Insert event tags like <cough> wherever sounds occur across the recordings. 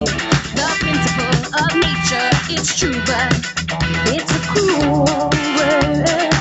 The principle of nature is true, but it's a cruel world.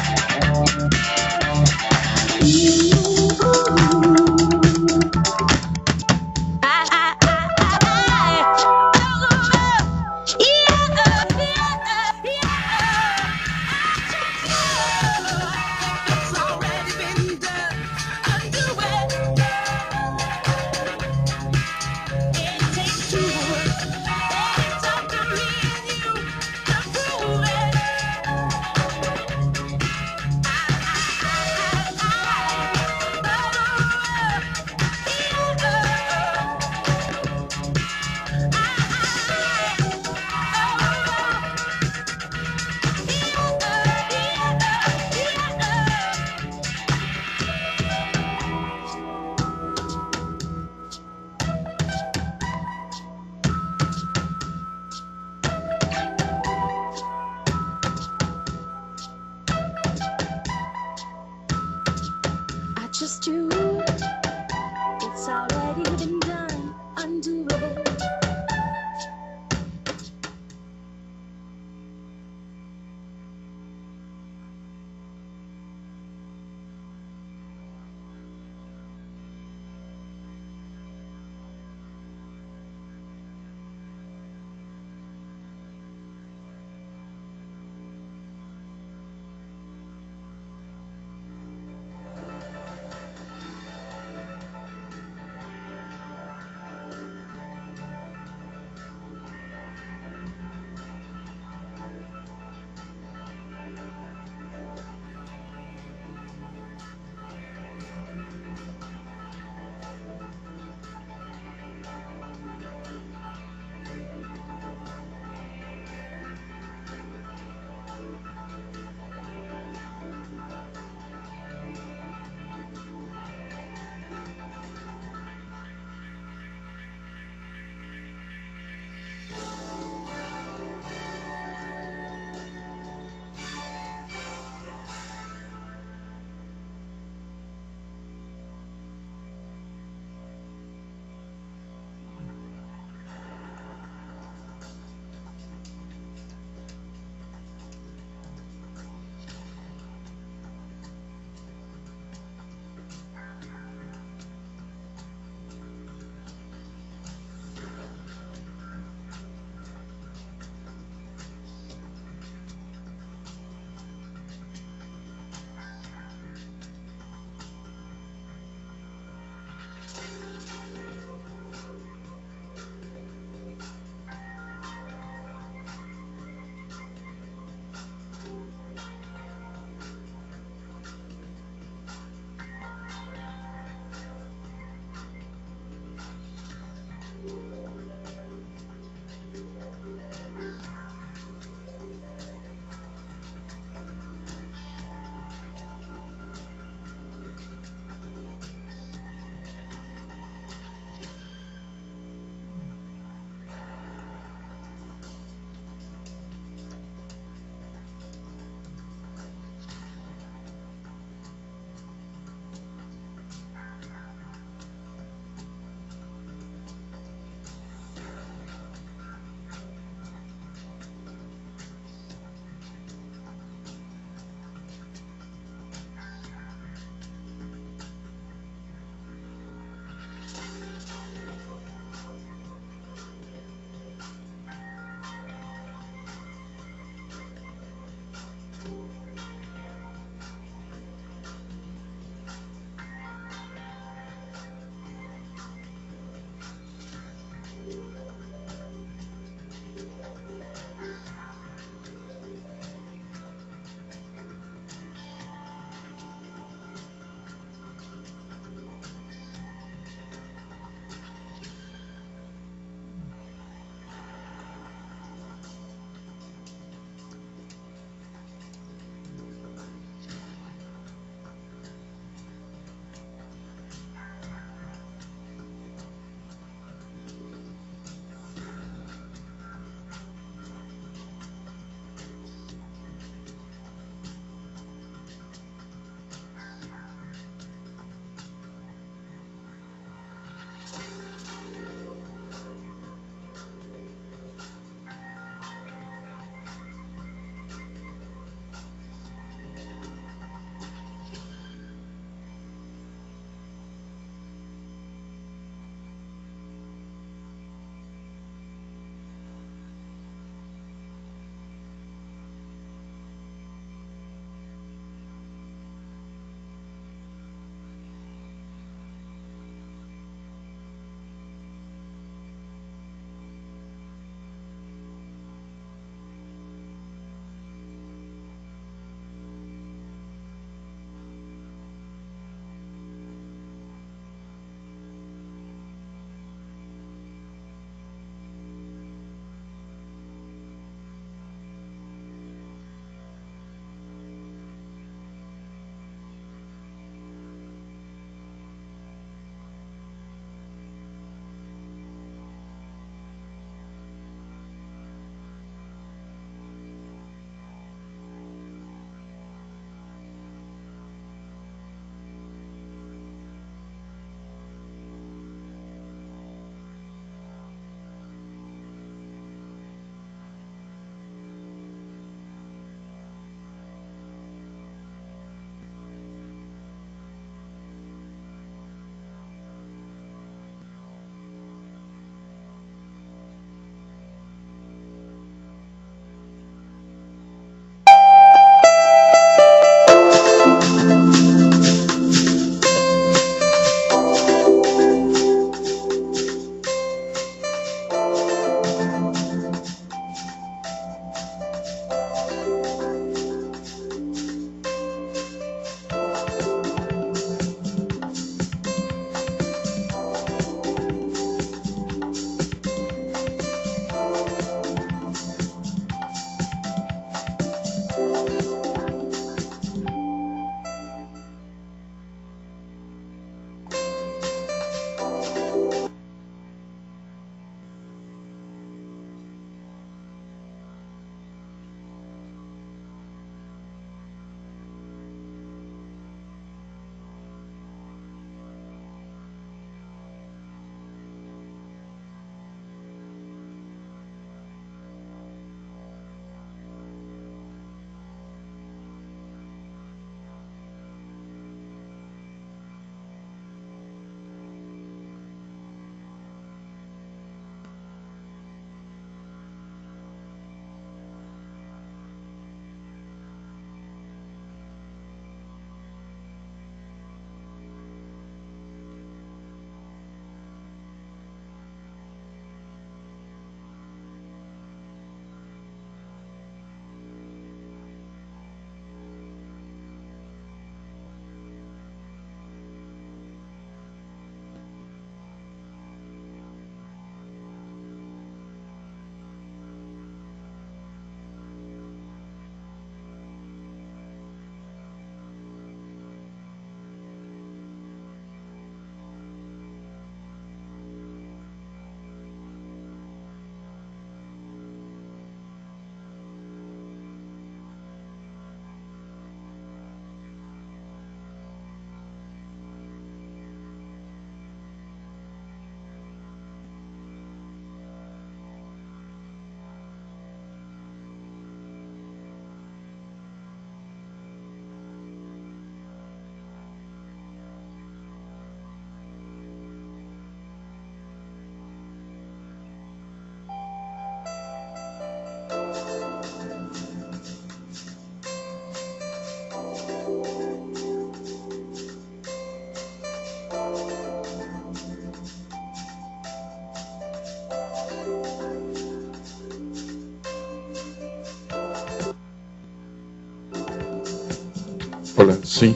Hola, sí.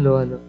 Aló, aló.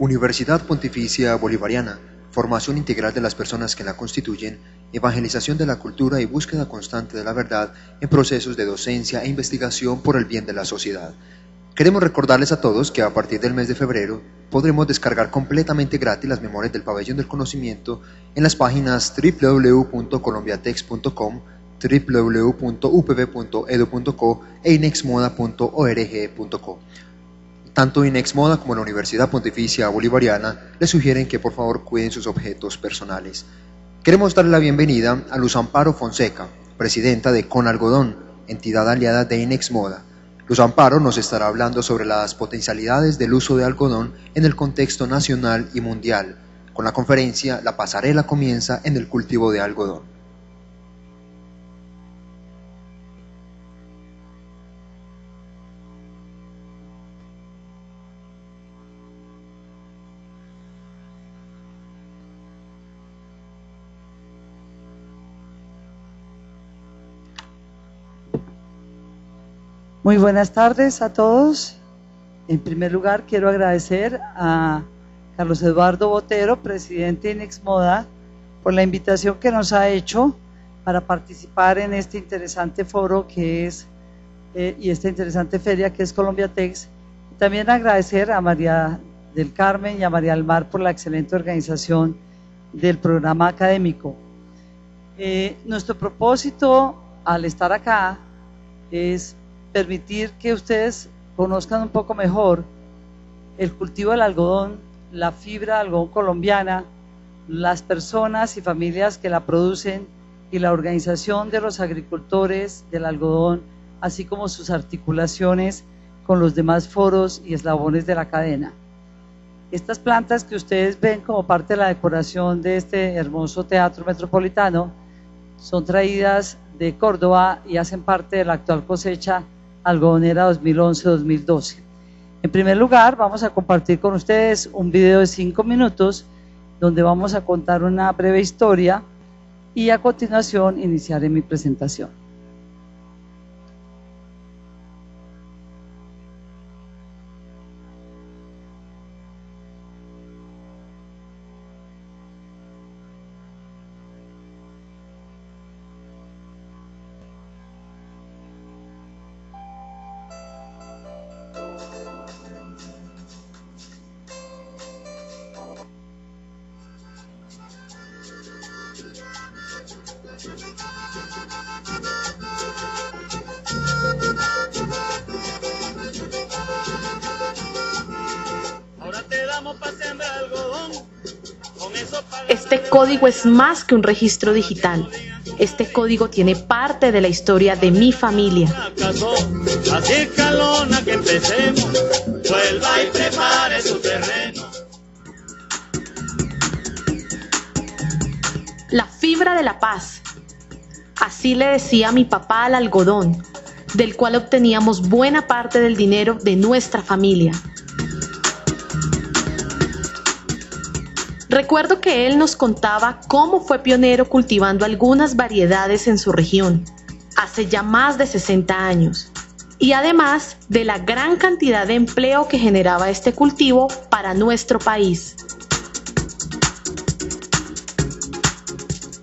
Universidad Pontificia Bolivariana, formación integral de las personas que la constituyen, evangelización de la cultura y búsqueda constante de la verdad en procesos de docencia e investigación por el bien de la sociedad. Queremos recordarles a todos que a partir del mes de febrero podremos descargar completamente gratis las memorias del pabellón del conocimiento en las páginas www.colombiatex.com, www.upb.edu.co e inexmoda.org.co. Tanto Inexmoda como la Universidad Pontificia Bolivariana les sugieren que por favor cuiden sus objetos personales. Queremos darle la bienvenida a Luz Amparo Fonseca, presidenta de Conalgodón, entidad aliada de Inexmoda. Luz Amparo nos estará hablando sobre las potencialidades del uso de algodón en el contexto nacional y mundial. Con la conferencia La pasarela comienza en el cultivo de algodón. Muy buenas tardes a todos. En primer lugar, quiero agradecer a Carlos Eduardo Botero, presidente de Inexmoda, por la invitación que nos ha hecho para participar en este interesante foro que es eh, y esta interesante feria que es Colombia Tex. También agradecer a María del Carmen y a María del Mar por la excelente organización del programa académico. Eh, nuestro propósito al estar acá es permitir que ustedes conozcan un poco mejor el cultivo del algodón, la fibra de algodón colombiana, las personas y familias que la producen y la organización de los agricultores del algodón, así como sus articulaciones con los demás foros y eslabones de la cadena. Estas plantas que ustedes ven como parte de la decoración de este hermoso teatro metropolitano son traídas de Córdoba y hacen parte de la actual cosecha algodonera 2011-2012. En primer lugar, vamos a compartir con ustedes un video de cinco minutos donde vamos a contar una breve historia y a continuación iniciaré mi presentación. Código es más que un registro digital. Este código tiene parte de la historia de mi familia. La fibra de la paz. Así le decía mi papá al algodón, del cual obteníamos buena parte del dinero de nuestra familia. Recuerdo que él nos contaba cómo fue pionero cultivando algunas variedades en su región, hace ya más de 60 años, y además de la gran cantidad de empleo que generaba este cultivo para nuestro país.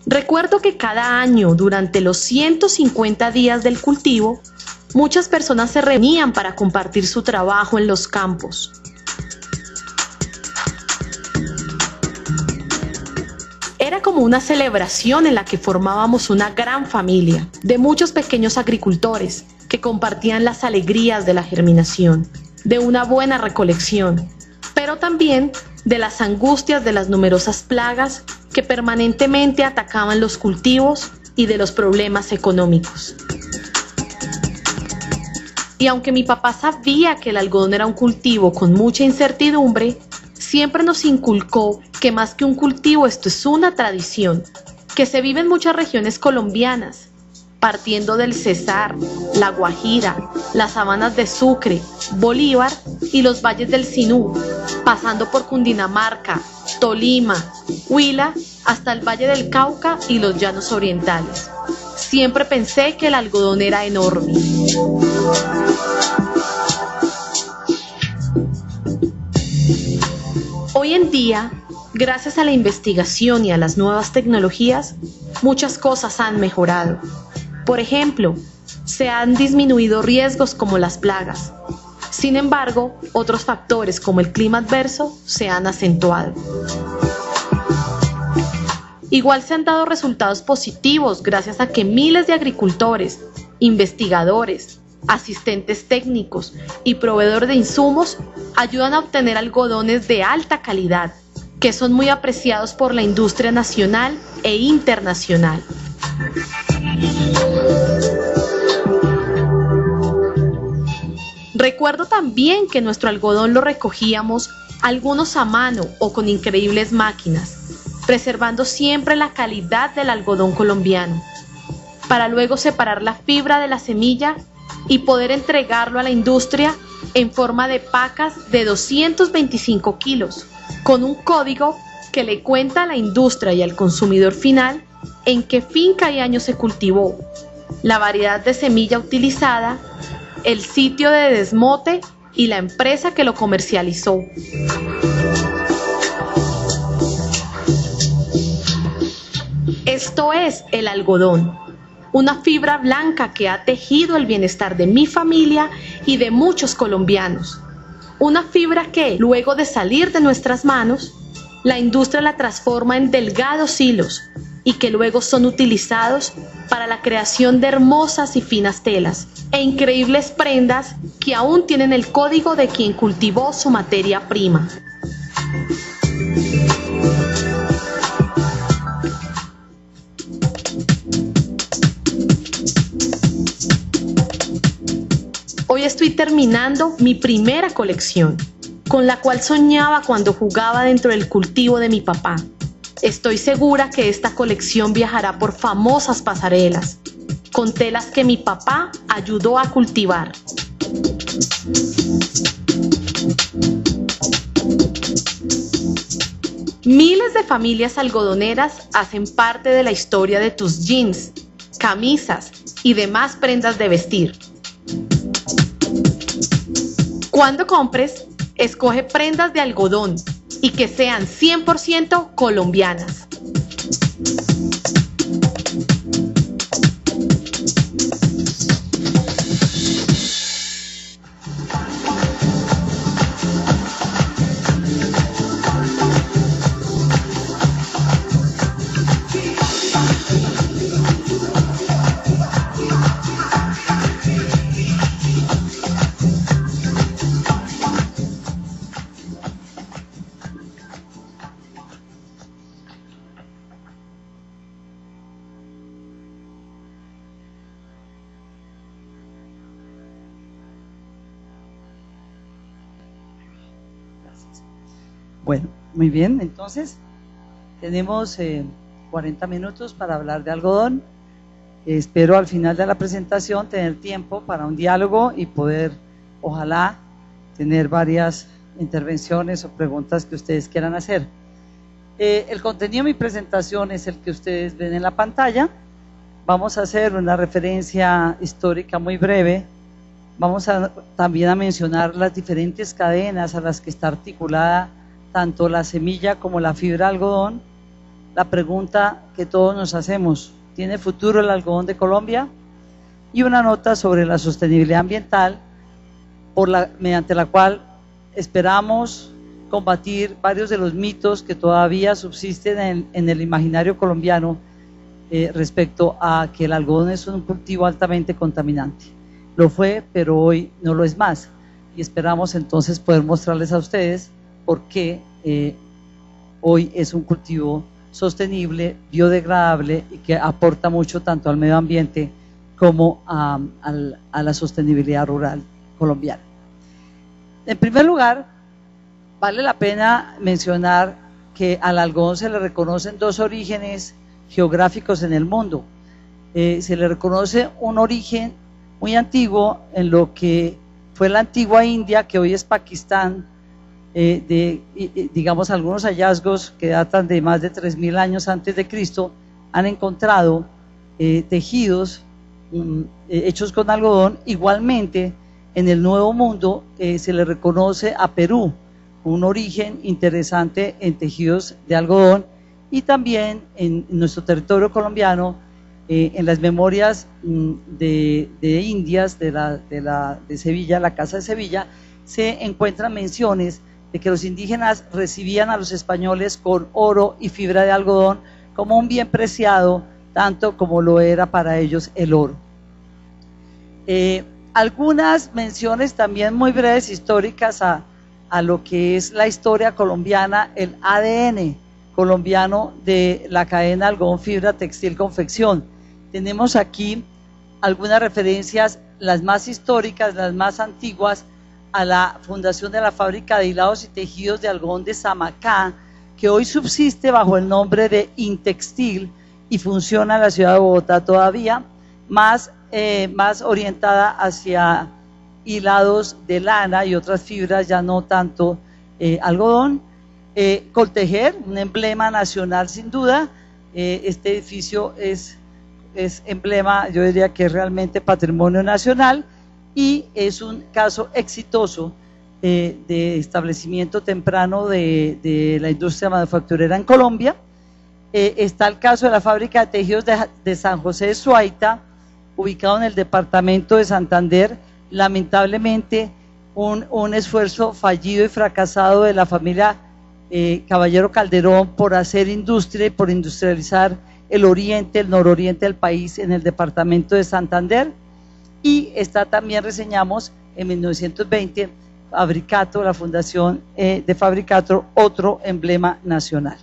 Recuerdo que cada año, durante los 150 días del cultivo, muchas personas se reunían para compartir su trabajo en los campos. Era como una celebración en la que formábamos una gran familia de muchos pequeños agricultores que compartían las alegrías de la germinación, de una buena recolección, pero también de las angustias de las numerosas plagas que permanentemente atacaban los cultivos y de los problemas económicos. Y aunque mi papá sabía que el algodón era un cultivo con mucha incertidumbre, siempre nos inculcó que más que un cultivo esto es una tradición, que se vive en muchas regiones colombianas, partiendo del Cesar, la Guajira, las sabanas de Sucre, Bolívar y los valles del Sinú, pasando por Cundinamarca, Tolima, Huila, hasta el Valle del Cauca y los llanos orientales. Siempre pensé que el algodón era enorme. En día, gracias a la investigación y a las nuevas tecnologías, muchas cosas han mejorado. Por ejemplo, se han disminuido riesgos como las plagas. Sin embargo, otros factores como el clima adverso se han acentuado. Igual se han dado resultados positivos gracias a que miles de agricultores, investigadores, asistentes técnicos y proveedores de insumos ayudan a obtener algodones de alta calidad que son muy apreciados por la industria nacional e internacional. Recuerdo también que nuestro algodón lo recogíamos algunos a mano o con increíbles máquinas, preservando siempre la calidad del algodón colombiano, para luego separar la fibra de la semilla y poder entregarlo a la industria en forma de pacas de 225 kilos, con un código que le cuenta a la industria y al consumidor final en qué finca y año se cultivó, la variedad de semilla utilizada, el sitio de desmote y la empresa que lo comercializó. Esto es el algodón, una fibra blanca que ha tejido el bienestar de mi familia y de muchos colombianos. Una fibra que, luego de salir de nuestras manos, la industria la transforma en delgados hilos y que luego son utilizados para la creación de hermosas y finas telas e increíbles prendas que aún tienen el código de quien cultivó su materia prima. Hoy estoy terminando mi primera colección, con la cual soñaba cuando jugaba dentro del cultivo de mi papá. Estoy segura que esta colección viajará por famosas pasarelas, con telas que mi papá ayudó a cultivar. Miles de familias algodoneras hacen parte de la historia de tus jeans, camisas y demás prendas de vestir. Cuando compres, escoge prendas de algodón y que sean 100% colombianas. Bueno, muy bien, entonces tenemos 40 minutos para hablar de algodón. Espero al final de la presentación tener tiempo para un diálogo y poder, ojalá, tener varias intervenciones o preguntas que ustedes quieran hacer. Eh, el contenido de mi presentación es el que ustedes ven en la pantalla. Vamos a hacer una referencia histórica muy breve. Vamos a, también a mencionar las diferentes cadenas a las que está articulada tanto la semilla como la fibra algodón. La pregunta que todos nos hacemos, ¿tiene futuro el algodón de Colombia? Y una nota sobre la sostenibilidad ambiental, por la, mediante la cual esperamos combatir varios de los mitos que todavía subsisten en, el imaginario colombiano eh, respecto a que el algodón es un cultivo altamente contaminante. Lo fue, pero hoy no lo es más. Y esperamos entonces poder mostrarles a ustedes por qué eh, hoy es un cultivo sostenible, biodegradable y que aporta mucho tanto al medio ambiente como a, la sostenibilidad rural colombiana. En primer lugar, vale la pena mencionar que al algodón se le reconocen dos orígenes geográficos en el mundo. Eh, se le reconoce un origen muy antiguo en lo que fue la antigua India, que hoy es Pakistán, eh, de, digamos, algunos hallazgos que datan de más de 3.000 años antes de Cristo, han encontrado eh, tejidos mm, eh, hechos con algodón. Igualmente, en el Nuevo Mundo se le reconoce a Perú un origen interesante en tejidos de algodón y también en nuestro territorio colombiano, eh, en las memorias mm, de, de Indias de, la, de, la, de Sevilla, la Casa de Sevilla, se encuentran menciones de que los indígenas recibían a los españoles con oro y fibra de algodón como un bien preciado, tanto como lo era para ellos el oro. Eh, algunas menciones también muy breves históricas a, a lo que es la historia colombiana, el ADN colombiano de la cadena algodón, fibra, textil, confección. Tenemos aquí algunas referencias, las más históricas, las más antiguas, a la fundación de la fábrica de hilados y tejidos de algodón de Samacá, que hoy subsiste bajo el nombre de Intextil y funciona en la ciudad de Bogotá todavía, más, eh, más orientada hacia hilados de lana y otras fibras, ya no tanto eh, algodón. Eh, Coltejer, un emblema nacional sin duda. este edificio es, es emblema, yo diría que es realmente patrimonio nacional y es un caso exitoso eh, de establecimiento temprano de, la industria manufacturera en Colombia. Eh, está el caso de la fábrica de tejidos de, San José de Suaita, ubicado en el departamento de Santander. Lamentablemente, un, esfuerzo fallido y fracasado de la familia eh, Caballero Calderón por hacer industria y por industrializar el oriente, el nororiente del país en el departamento de Santander y está también, reseñamos en 1920, Fabricato, la fundación eh, de Fabricato, otro emblema nacional.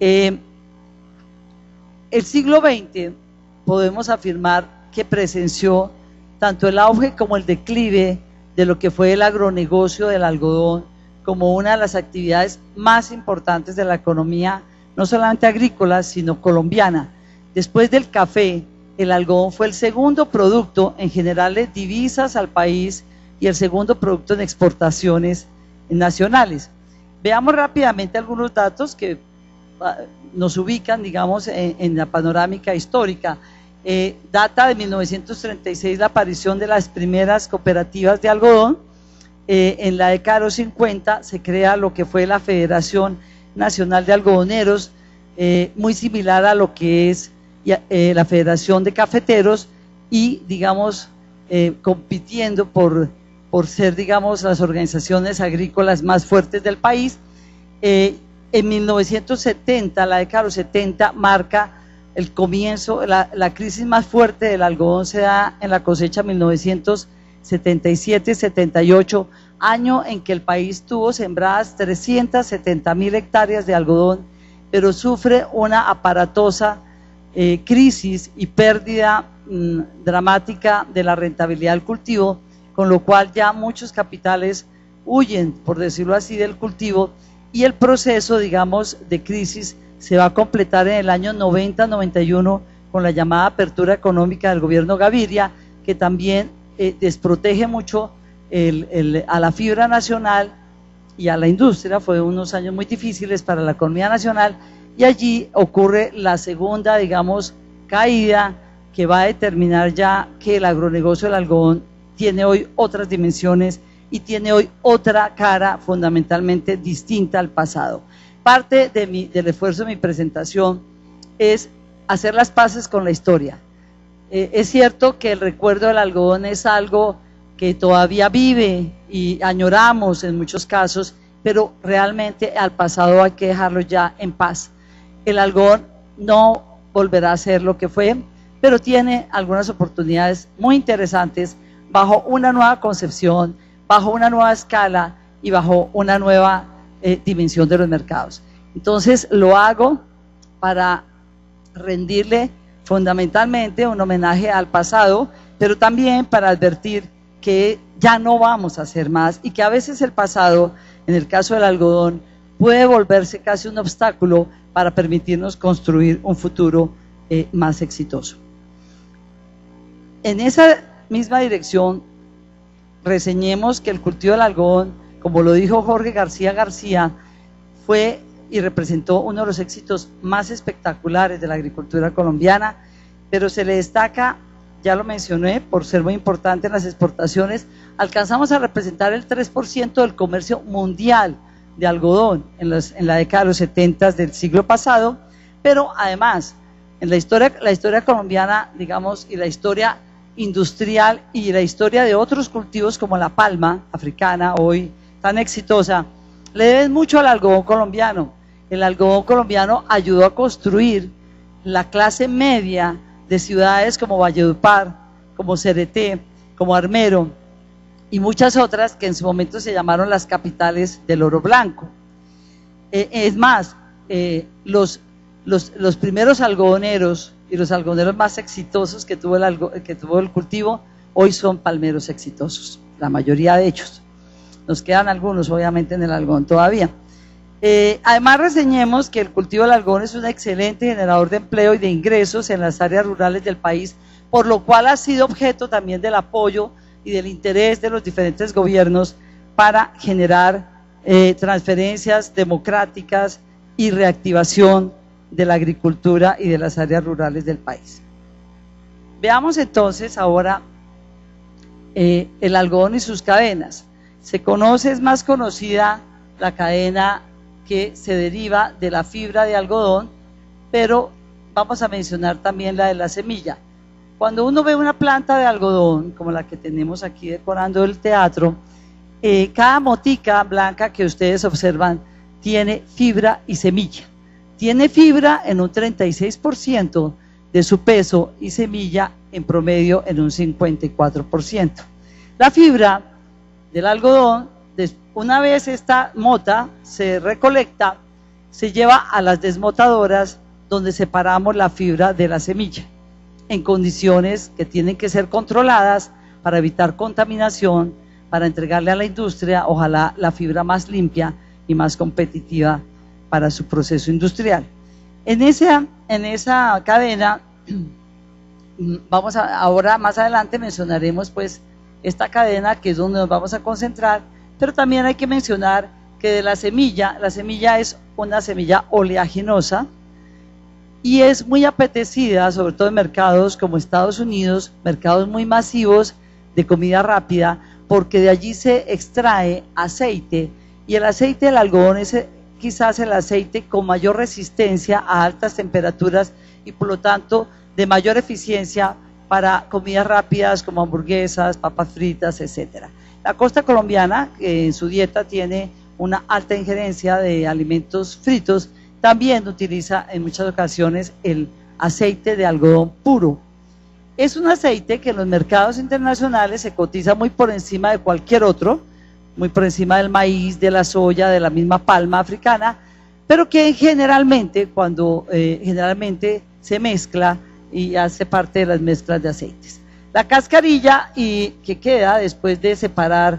Eh, el siglo XX podemos afirmar que presenció tanto el auge como el declive de lo que fue el agronegocio del algodón como una de las actividades más importantes de la economía, no solamente agrícola, sino colombiana. Después del café, el algodón fue el segundo producto en generarle divisas al país y el segundo producto en exportaciones nacionales. Veamos rápidamente algunos datos que ah, nos ubican, digamos, en, la panorámica histórica. Eh, data de 1936 la aparición de las primeras cooperativas de algodón. Eh, en la década de los 50 se crea lo que fue la Federación Nacional de Algodoneros, eh, muy similar a lo que es eh, la Federación de Cafeteros y, digamos, eh, compitiendo por, por ser, digamos, las organizaciones agrícolas más fuertes del país. Eh, en 1970, la década de los 70, marca el comienzo, la, la, crisis más fuerte del algodón se da en la cosecha 1977-78, año en que el país tuvo sembradas 370 mil hectáreas de algodón, pero sufre una aparatosa eh, crisis y pérdida mm, dramática de la rentabilidad del cultivo, con lo cual ya muchos capitales huyen, por decirlo así, del cultivo y el proceso, digamos, de crisis se va a completar en el año 90-91 con la llamada apertura económica del gobierno Gaviria, que también eh, desprotege mucho a la fibra nacional y a la industria. Fue unos años muy difíciles para la economía nacional y allí ocurre la segunda, digamos, caída que va a determinar ya que el agronegocio del algodón tiene hoy otras dimensiones y tiene hoy otra cara fundamentalmente distinta al pasado. Parte de mi, del esfuerzo de mi presentación es hacer las paces con la historia. Eh, es cierto que el recuerdo del algodón es algo que todavía vive y añoramos en muchos casos, pero realmente al pasado hay que dejarlo ya en paz el algodón no volverá a ser lo que fue, pero tiene algunas oportunidades muy interesantes bajo una nueva concepción, bajo una nueva escala y bajo una nueva eh, dimensión de los mercados. Entonces lo hago para rendirle fundamentalmente un homenaje al pasado, pero también para advertir que ya no vamos a hacer más y que a veces el pasado, en el caso del algodón, puede volverse casi un obstáculo para permitirnos construir un futuro eh, más exitoso. En esa misma dirección, reseñemos que el cultivo del algodón, como lo dijo Jorge García García, fue y representó uno de los éxitos más espectaculares de la agricultura colombiana, pero se le destaca, ya lo mencioné, por ser muy importante en las exportaciones, alcanzamos a representar el 3% del comercio mundial de algodón en, los- en la década de los 70 del siglo pasado, pero además, en la historia, la historia colombiana, digamos, y la historia industrial y la historia de otros cultivos como la palma africana, hoy tan exitosa, le deben mucho al algodón colombiano. El algodón colombiano ayudó a construir la clase media de ciudades como Valledupar, como Cereté, como Armero y muchas otras que en su momento se llamaron las capitales del oro blanco. Eh, es más, eh, los, los, los primeros algodoneros y los algodoneros más exitosos que tuvo, el algo- que tuvo el cultivo hoy son palmeros exitosos, la mayoría de ellos. Nos quedan algunos, obviamente, en el algodón todavía. Eh, además, reseñemos que el cultivo del algodón es un excelente generador de empleo y de ingresos en las áreas rurales del país, por lo cual ha sido objeto también del apoyo y del interés de los diferentes gobiernos para generar eh, transferencias democráticas y reactivación de la agricultura y de las áreas rurales del país. Veamos entonces ahora eh, el algodón y sus cadenas. Se conoce, es más conocida la cadena que se deriva de la fibra de algodón, pero vamos a mencionar también la de la semilla. Cuando uno ve una planta de algodón, como la que tenemos aquí decorando el teatro, eh, cada motica blanca que ustedes observan tiene fibra y semilla. Tiene fibra en un 36% de su peso y semilla en promedio en un 54%. La fibra del algodón, una vez esta mota se recolecta, se lleva a las desmotadoras donde separamos la fibra de la semilla en condiciones que tienen que ser controladas para evitar contaminación, para entregarle a la industria, ojalá la fibra más limpia y más competitiva para su proceso industrial. En esa, en esa cadena, <clears throat> vamos a, ahora más adelante mencionaremos pues esta cadena que es donde nos vamos a concentrar, pero también hay que mencionar que de la semilla, la semilla es una semilla oleaginosa, y es muy apetecida, sobre todo en mercados como Estados Unidos, mercados muy masivos de comida rápida, porque de allí se extrae aceite y el aceite del algodón es eh, quizás el aceite con mayor resistencia a altas temperaturas y por lo tanto de mayor eficiencia para comidas rápidas como hamburguesas, papas fritas, etcétera. La costa colombiana, en su dieta tiene una alta injerencia de alimentos fritos, también utiliza en muchas ocasiones el aceite de algodón puro. Es un aceite que en los mercados internacionales se cotiza muy por encima de cualquier otro, muy por encima del maíz, de la soya, de la misma palma africana, pero que generalmente, cuando eh, generalmente se mezcla y hace parte de las mezclas de aceites. La cascarilla y que queda después de separar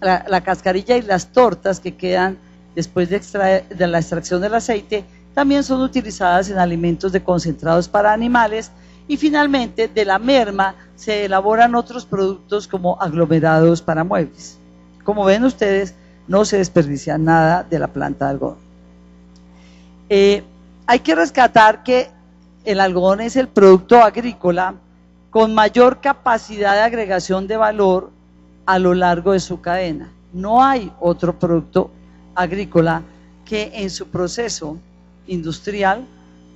la, la cascarilla y las tortas que quedan después de, extraer- de la extracción del aceite, también son utilizadas en alimentos de concentrados para animales y finalmente de la merma se elaboran otros productos como aglomerados para muebles. Como ven ustedes, no se desperdicia nada de la planta de algodón. Eh, hay que rescatar que el algodón es el producto agrícola con mayor capacidad de agregación de valor a lo largo de su cadena. No hay otro producto agrícola que en su proceso industrial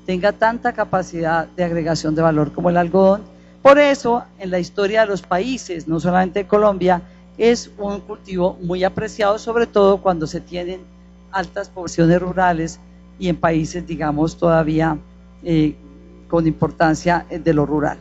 tenga tanta capacidad de agregación de valor como el algodón. Por eso, en la historia de los países, no solamente de Colombia, es un cultivo muy apreciado, sobre todo cuando se tienen altas poblaciones rurales y en países, digamos, todavía eh, con importancia eh, de lo rural.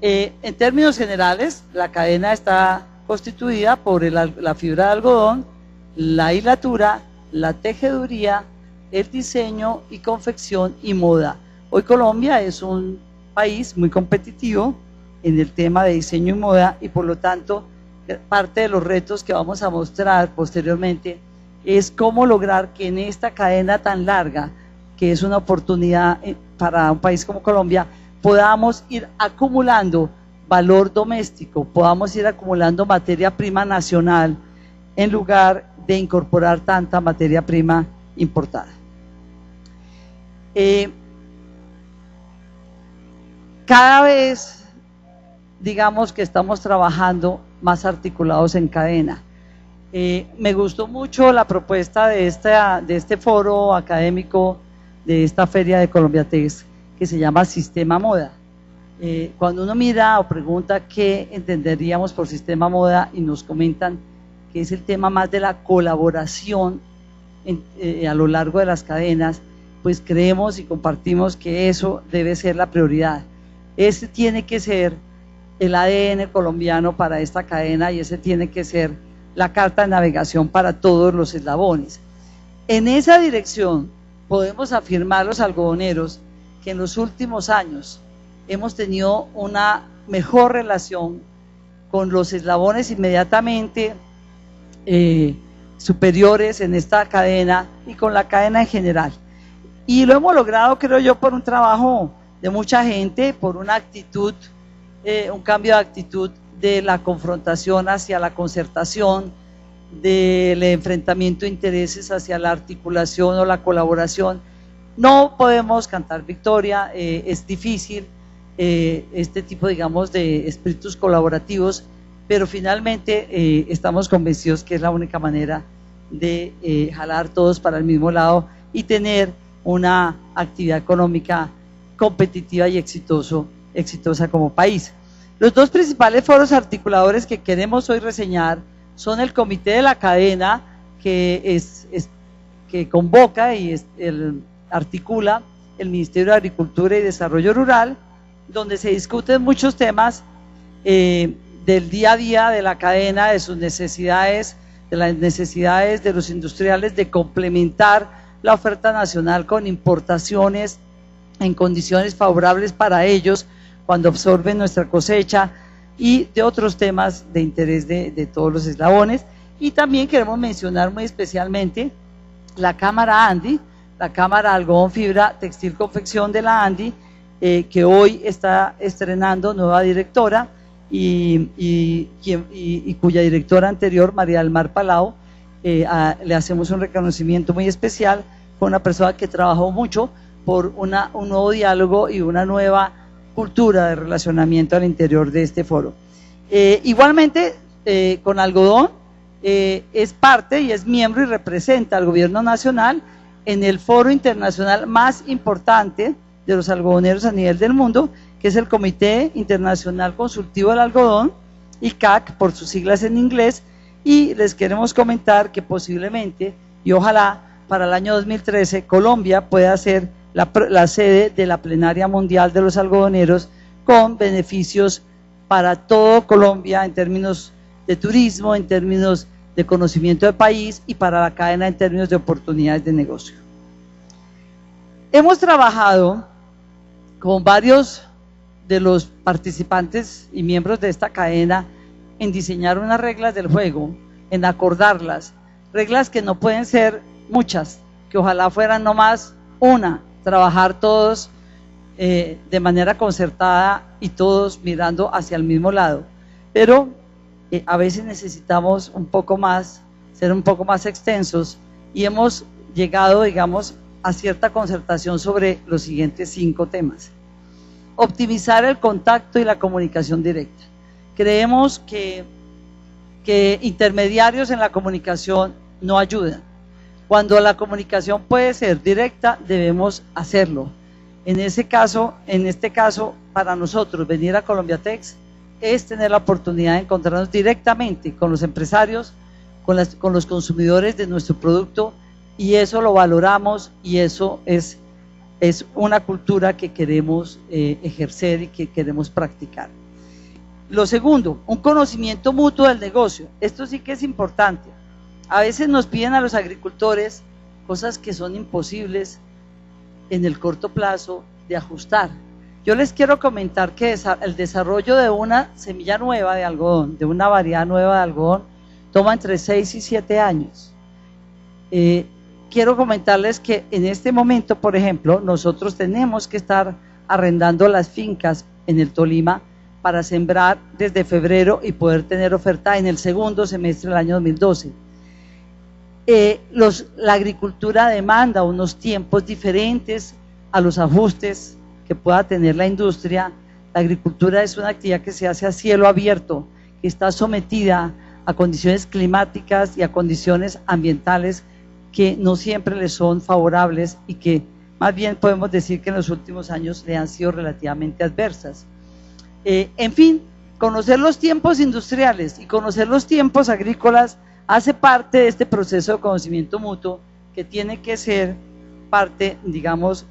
Eh, en términos generales, la cadena está constituida por la fibra de algodón, la hilatura, la tejeduría, el diseño y confección y moda. Hoy Colombia es un país muy competitivo en el tema de diseño y moda y por lo tanto eh, parte de los retos que vamos a mostrar posteriormente es cómo lograr que en esta cadena tan larga, que es una oportunidad eh, para un país como Colombia, podamos ir acumulando valor doméstico, podamos ir acumulando materia prima nacional en lugar de incorporar tanta materia prima importada. Eh, cada vez, digamos que estamos trabajando más articulados en cadena. Eh, me gustó mucho la propuesta de, de este foro académico, de esta feria de Colombia Tex, que se llama Sistema Moda. Eh, cuando uno mira o pregunta qué entenderíamos por sistema moda y nos comentan que es el tema más de la colaboración eh, a lo largo de las cadenas, pues creemos y compartimos que eso debe ser la prioridad. Ese tiene que ser el ADN colombiano para esta cadena y ese tiene que ser la carta de navegación para todos los eslabones. En esa dirección podemos afirmar los algodoneros que en los últimos años hemos tenido una mejor relación con los eslabones inmediatamente eh, superiores en esta cadena y con la cadena en general. Y lo hemos logrado, creo yo, por un trabajo de mucha gente, por una actitud, eh, un cambio de actitud de la confrontación hacia la concertación, del enfrentamiento de intereses hacia la articulación o la colaboración. No podemos cantar victoria, eh, es difícil este tipo, digamos, de espíritus colaborativos, pero finalmente estamos convencidos que es la única manera de jalar todos para el mismo lado y tener una actividad económica competitiva y exitoso, exitosa como país. Los dos principales foros articuladores que queremos hoy reseñar son el Comité de la Cadena, que, es, que convoca y el, articula el Ministerio de Agricultura y Desarrollo Rural, donde se discuten muchos temas eh, del día a día de la cadena, de sus necesidades, de las necesidades de los industriales de complementar la oferta nacional con importaciones en condiciones favorables para ellos cuando absorben nuestra cosecha y de otros temas de interés de, todos los eslabones. Y también queremos mencionar muy especialmente la Cámara Andy, la Cámara Algodón Fibra Textil Confección de la Andy, eh, que hoy está estrenando nueva directora y, y, cuya directora anterior, María del Mar Palau, eh, le hacemos un reconocimiento muy especial. con una persona que trabajó mucho por una, un nuevo diálogo y una nueva cultura de relacionamiento al interior de este foro. Eh, igualmente, eh, con algodón, es parte y es miembro y representa al gobierno nacional en el foro internacional más importante de los algodoneros a nivel del mundo, que es el Comité Internacional Consultivo del Algodón, ICAC, por sus siglas en inglés, y les queremos comentar que posiblemente y ojalá para el año 2013 Colombia pueda ser la, sede de la plenaria mundial de los algodoneros con beneficios para todo Colombia en términos de turismo, en términos de conocimiento del país y para la cadena en términos de oportunidades de negocio. Hemos trabajado con varios de los participantes y miembros de esta cadena en diseñar unas reglas del juego, en acordarlas, reglas que no pueden ser muchas, que ojalá fueran no más una, trabajar todos eh, de manera concertada y todos mirando hacia el mismo lado. Pero eh, a veces necesitamos un poco más, ser un poco más extensos y hemos llegado, digamos, a cierta concertación sobre los siguientes cinco temas. Optimizar el contacto y la comunicación directa. Creemos que, que intermediarios en la comunicación no ayudan. Cuando la comunicación puede ser directa, debemos hacerlo. En ese caso, en este caso, para nosotros venir a Colombia Tex es tener la oportunidad de encontrarnos directamente con los empresarios, con, las, con los consumidores de nuestro producto y eso lo valoramos y eso es, es una cultura que queremos eh, ejercer y que queremos practicar. Lo segundo, un conocimiento mutuo del negocio. Esto sí que es importante. A veces nos piden a los agricultores cosas que son imposibles en el corto plazo de ajustar. Yo les quiero comentar que el desarrollo de una semilla nueva de algodón, de una variedad nueva de algodón, toma entre 6 y 7 años. Eh, quiero comentarles que en este momento, por ejemplo, nosotros tenemos que estar arrendando las fincas en el Tolima para sembrar desde febrero y poder tener oferta en el segundo semestre del año 2012. Eh, la agricultura demanda unos tiempos diferentes a los ajustes que pueda tener la industria. La agricultura es una actividad que se hace a cielo abierto, que está sometida a condiciones climáticas y a condiciones ambientales que no siempre le son favorables y que más bien podemos decir que en los últimos años le han sido relativamente adversas. Eh, en fin, conocer los tiempos industriales y conocer los tiempos agrícolas hace parte de este proceso de conocimiento mutuo que tiene que ser parte, digamos,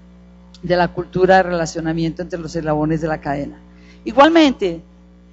de la cultura de relacionamiento entre los eslabones de la cadena. Igualmente,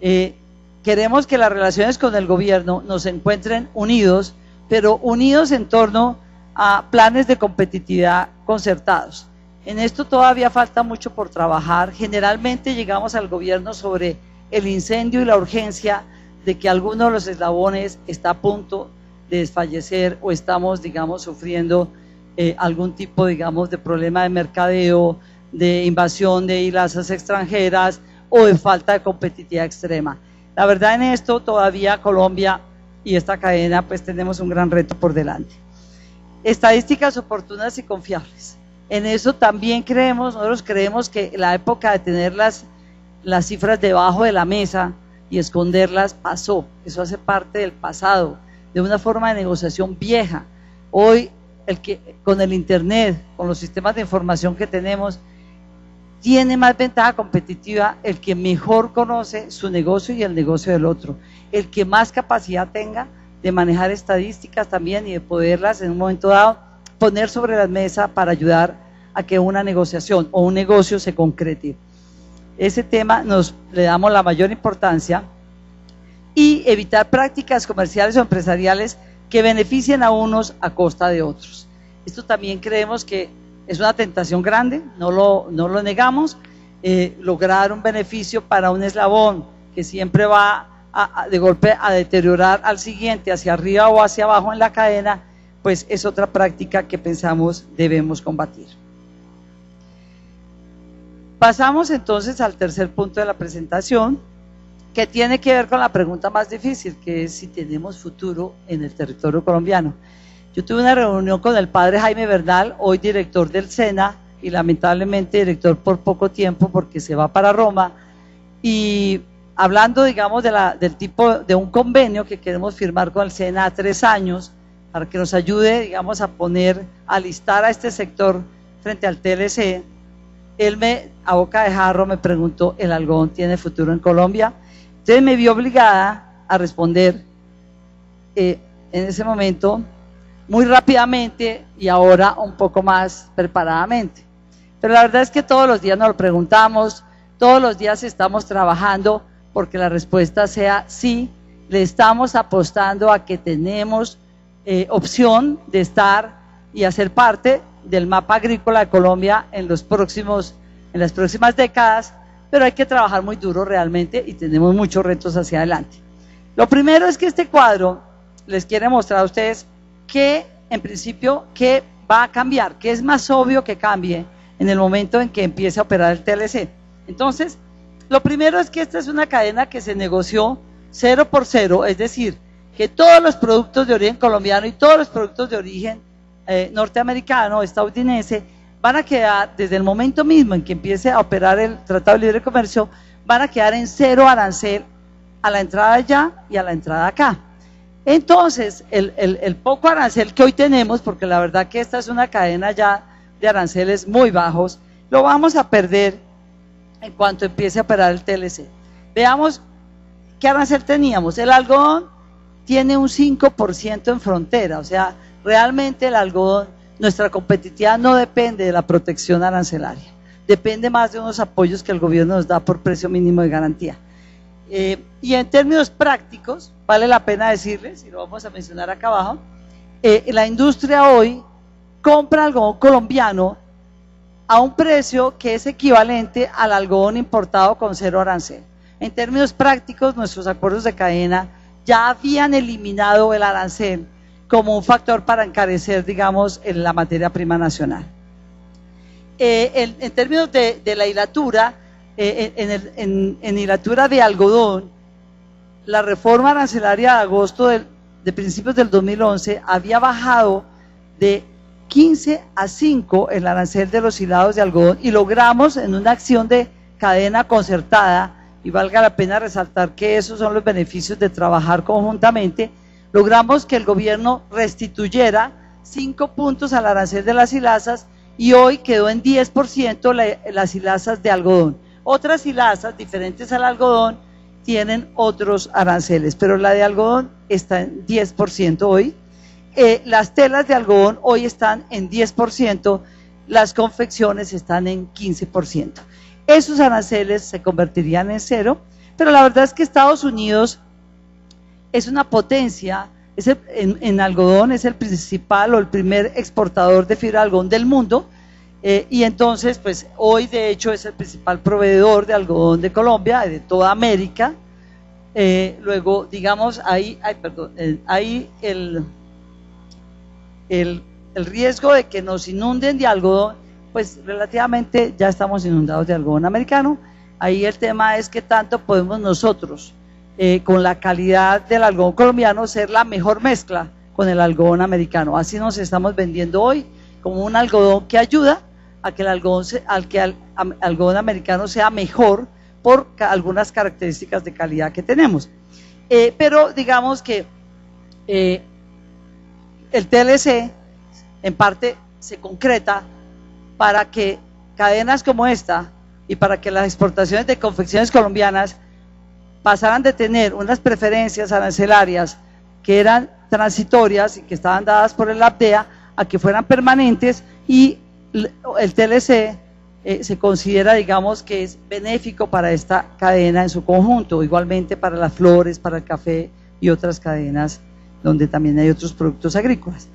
eh, queremos que las relaciones con el gobierno nos encuentren unidos, pero unidos en torno a planes de competitividad concertados. En esto todavía falta mucho por trabajar. Generalmente llegamos al gobierno sobre el incendio y la urgencia de que alguno de los eslabones está a punto de desfallecer o estamos, digamos, sufriendo eh, algún tipo, digamos, de problema de mercadeo, de invasión de islas extranjeras o de falta de competitividad extrema. La verdad en esto todavía Colombia y esta cadena pues tenemos un gran reto por delante. Estadísticas oportunas y confiables. En eso también creemos, nosotros creemos que la época de tener las, las cifras debajo de la mesa y esconderlas pasó. Eso hace parte del pasado, de una forma de negociación vieja. Hoy, el que, con el Internet, con los sistemas de información que tenemos, tiene más ventaja competitiva el que mejor conoce su negocio y el negocio del otro, el que más capacidad tenga de manejar estadísticas también y de poderlas en un momento dado poner sobre la mesa para ayudar a que una negociación o un negocio se concrete. Ese tema nos le damos la mayor importancia y evitar prácticas comerciales o empresariales que beneficien a unos a costa de otros. Esto también creemos que es una tentación grande, no lo, no lo negamos. Eh, lograr un beneficio para un eslabón que siempre va de golpe a deteriorar al siguiente hacia arriba o hacia abajo en la cadena, pues es otra práctica que pensamos debemos combatir. Pasamos entonces al tercer punto de la presentación, que tiene que ver con la pregunta más difícil, que es si tenemos futuro en el territorio colombiano. Yo tuve una reunión con el padre Jaime Bernal, hoy director del SENA y lamentablemente director por poco tiempo porque se va para Roma, y hablando, digamos, de la, del tipo de un convenio que queremos firmar con el SENA a tres años para que nos ayude, digamos, a poner, a listar a este sector frente al TLC. Él me, a boca de jarro, me preguntó, ¿el algodón tiene futuro en Colombia? Entonces me vio obligada a responder eh, en ese momento muy rápidamente y ahora un poco más preparadamente. Pero la verdad es que todos los días nos lo preguntamos, todos los días estamos trabajando porque la respuesta sea sí, le estamos apostando a que tenemos eh, opción de estar y hacer parte del mapa agrícola de Colombia en los próximos, en las próximas décadas, pero hay que trabajar muy duro realmente y tenemos muchos retos hacia adelante. Lo primero es que este cuadro les quiere mostrar a ustedes ¿qué, en principio, qué va a cambiar? ¿Qué es más obvio que cambie en el momento en que empiece a operar el TLC? Entonces, lo primero es que esta es una cadena que se negoció cero por cero, es decir, que todos los productos de origen colombiano y todos los productos de origen eh, norteamericano, estadounidense, van a quedar, desde el momento mismo en que empiece a operar el Tratado de Libre Comercio, van a quedar en cero arancel a la entrada allá y a la entrada acá. Entonces, el, poco arancel que hoy tenemos, porque la verdad que esta es una cadena ya de aranceles muy bajos, lo vamos a perder en cuanto empiece a operar el TLC. Veamos qué arancel teníamos. El algodón tiene un 5% en frontera, o sea, realmente el algodón, nuestra competitividad no depende de la protección arancelaria, depende más de unos apoyos que el gobierno nos da por precio mínimo de garantía. Eh, y en términos prácticos, vale la pena decirles, y lo vamos a mencionar acá abajo, eh, la industria hoy compra algodón colombiano a un precio que es equivalente al algodón importado con cero arancel. En términos prácticos, nuestros acuerdos de cadena ya habían eliminado el arancel como un factor para encarecer, digamos, en la materia prima nacional. Eh, en, términos de, la hilatura, eh, en, en, hilatura de algodón, la reforma arancelaria de agosto de principios del 2011 había bajado de 15 a 5 el arancel de los hilados de algodón y logramos en una acción de cadena concertada y valga la pena resaltar que esos son los beneficios de trabajar conjuntamente, logramos que el gobierno restituyera cinco puntos al arancel de las hilazas y hoy quedó en 10% la- las hilazas de algodón. Otras hilazas diferentes al algodón tienen otros aranceles, pero la de algodón está en 10% hoy. Eh, las telas de algodón hoy están en 10%, las confecciones están en 15%. Esos aranceles se convertirían en cero, pero la verdad es que Estados Unidos es una potencia, el- en, algodón es el principal o el primer exportador de fibra de algodón del mundo, eh, y entonces, pues hoy de hecho es el principal proveedor de algodón de Colombia, de toda América. Eh, luego, digamos, ahí, ay, perdón, ahí el, el, el riesgo de que nos inunden de algodón, pues relativamente ya estamos inundados de algodón americano. Ahí el tema es que tanto podemos nosotros, eh, con la calidad del algodón colombiano, ser la mejor mezcla con el algodón americano. Así nos estamos vendiendo hoy como un algodón que ayuda a que el algodón, se- al que algodón americano sea mejor por algunas características de calidad que tenemos. Eh, pero digamos que eh, el TLC en parte se concreta para que cadenas como esta y para que las exportaciones de confecciones colombianas pasaran de tener unas preferencias arancelarias que eran transitorias y que estaban dadas por el APDEA a que fueran permanentes y el TLC eh, se considera, digamos, que es benéfico para esta cadena en su conjunto, igualmente para las flores, para el café y otras cadenas donde también hay otros productos agrícolas.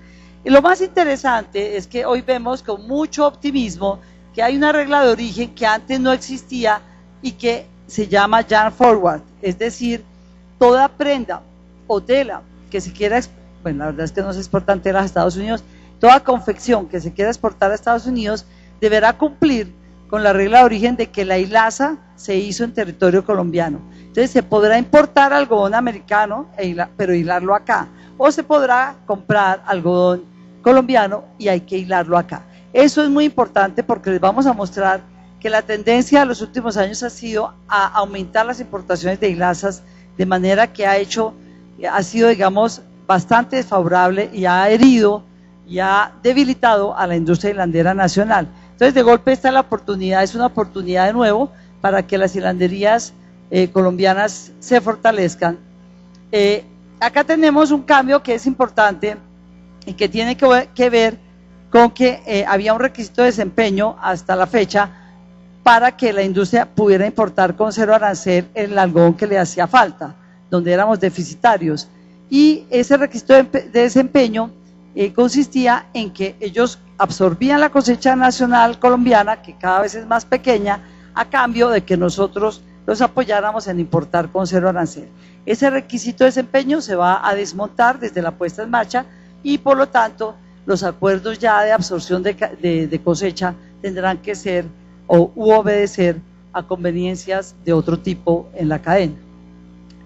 Y lo más interesante es que hoy vemos con mucho optimismo que hay una regla de origen que antes no existía y que se llama Jan Forward, es decir, toda prenda o tela que se quiera, bueno, la verdad es que no se exportan telas a Estados Unidos, toda confección que se quiera exportar a Estados Unidos deberá cumplir con la regla de origen de que la hilaza se hizo en territorio colombiano. Entonces se podrá importar algodón americano, e pero hilarlo acá, o se podrá comprar algodón colombiano y hay que hilarlo acá. Eso es muy importante porque les vamos a mostrar que la tendencia de los últimos años ha sido a aumentar las importaciones de hilazas de manera que ha hecho, ha sido, digamos, bastante desfavorable y ha herido y ha debilitado a la industria hilandera nacional. Entonces, de golpe está la oportunidad, es una oportunidad de nuevo para que las hilanderías eh, colombianas se fortalezcan. Eh, acá tenemos un cambio que es importante y que tiene que ver, con que eh, había un requisito de desempeño hasta la fecha para que la industria pudiera importar con cero arancel el algodón que le hacía falta, donde éramos deficitarios. Y ese requisito de desempeño eh, consistía en que ellos absorbían la cosecha nacional colombiana, que cada vez es más pequeña, a cambio de que nosotros los apoyáramos en importar con cero arancel. Ese requisito de desempeño se va a desmontar desde la puesta en marcha y por lo tanto los acuerdos ya de absorción de, cosecha tendrán que ser o u obedecer a conveniencias de otro tipo en la cadena.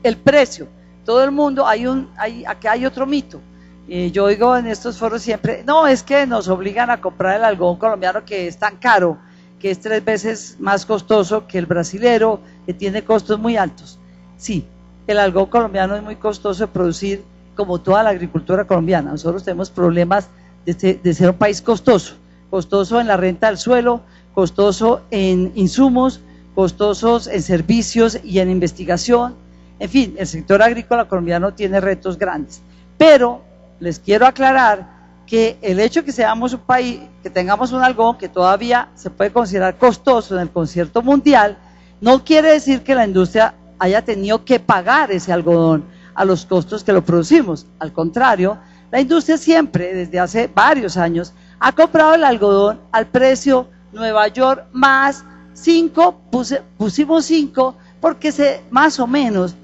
El precio, todo el mundo, hay un, hay, aquí hay otro mito. Yo oigo en estos foros siempre, no, es que nos obligan a comprar el algodón colombiano que es tan caro, que es tres veces más costoso que el brasilero, que tiene costos muy altos. Sí, el algodón colombiano es muy costoso de producir, como toda la agricultura colombiana. Nosotros tenemos problemas de, de ser un país costoso, costoso en la renta del suelo, costoso en insumos, costosos en servicios y en investigación. En fin, el sector agrícola colombiano tiene retos grandes. Pero les quiero aclarar que el hecho de que seamos un país, que tengamos un algodón que todavía se puede considerar costoso en el concierto mundial, no quiere decir que la industria haya tenido que pagar ese algodón a los costos que lo producimos. Al contrario, la industria siempre, desde hace varios años, ha comprado el algodón al precio Nueva York más 5, pusimos 5 porque se, más o menos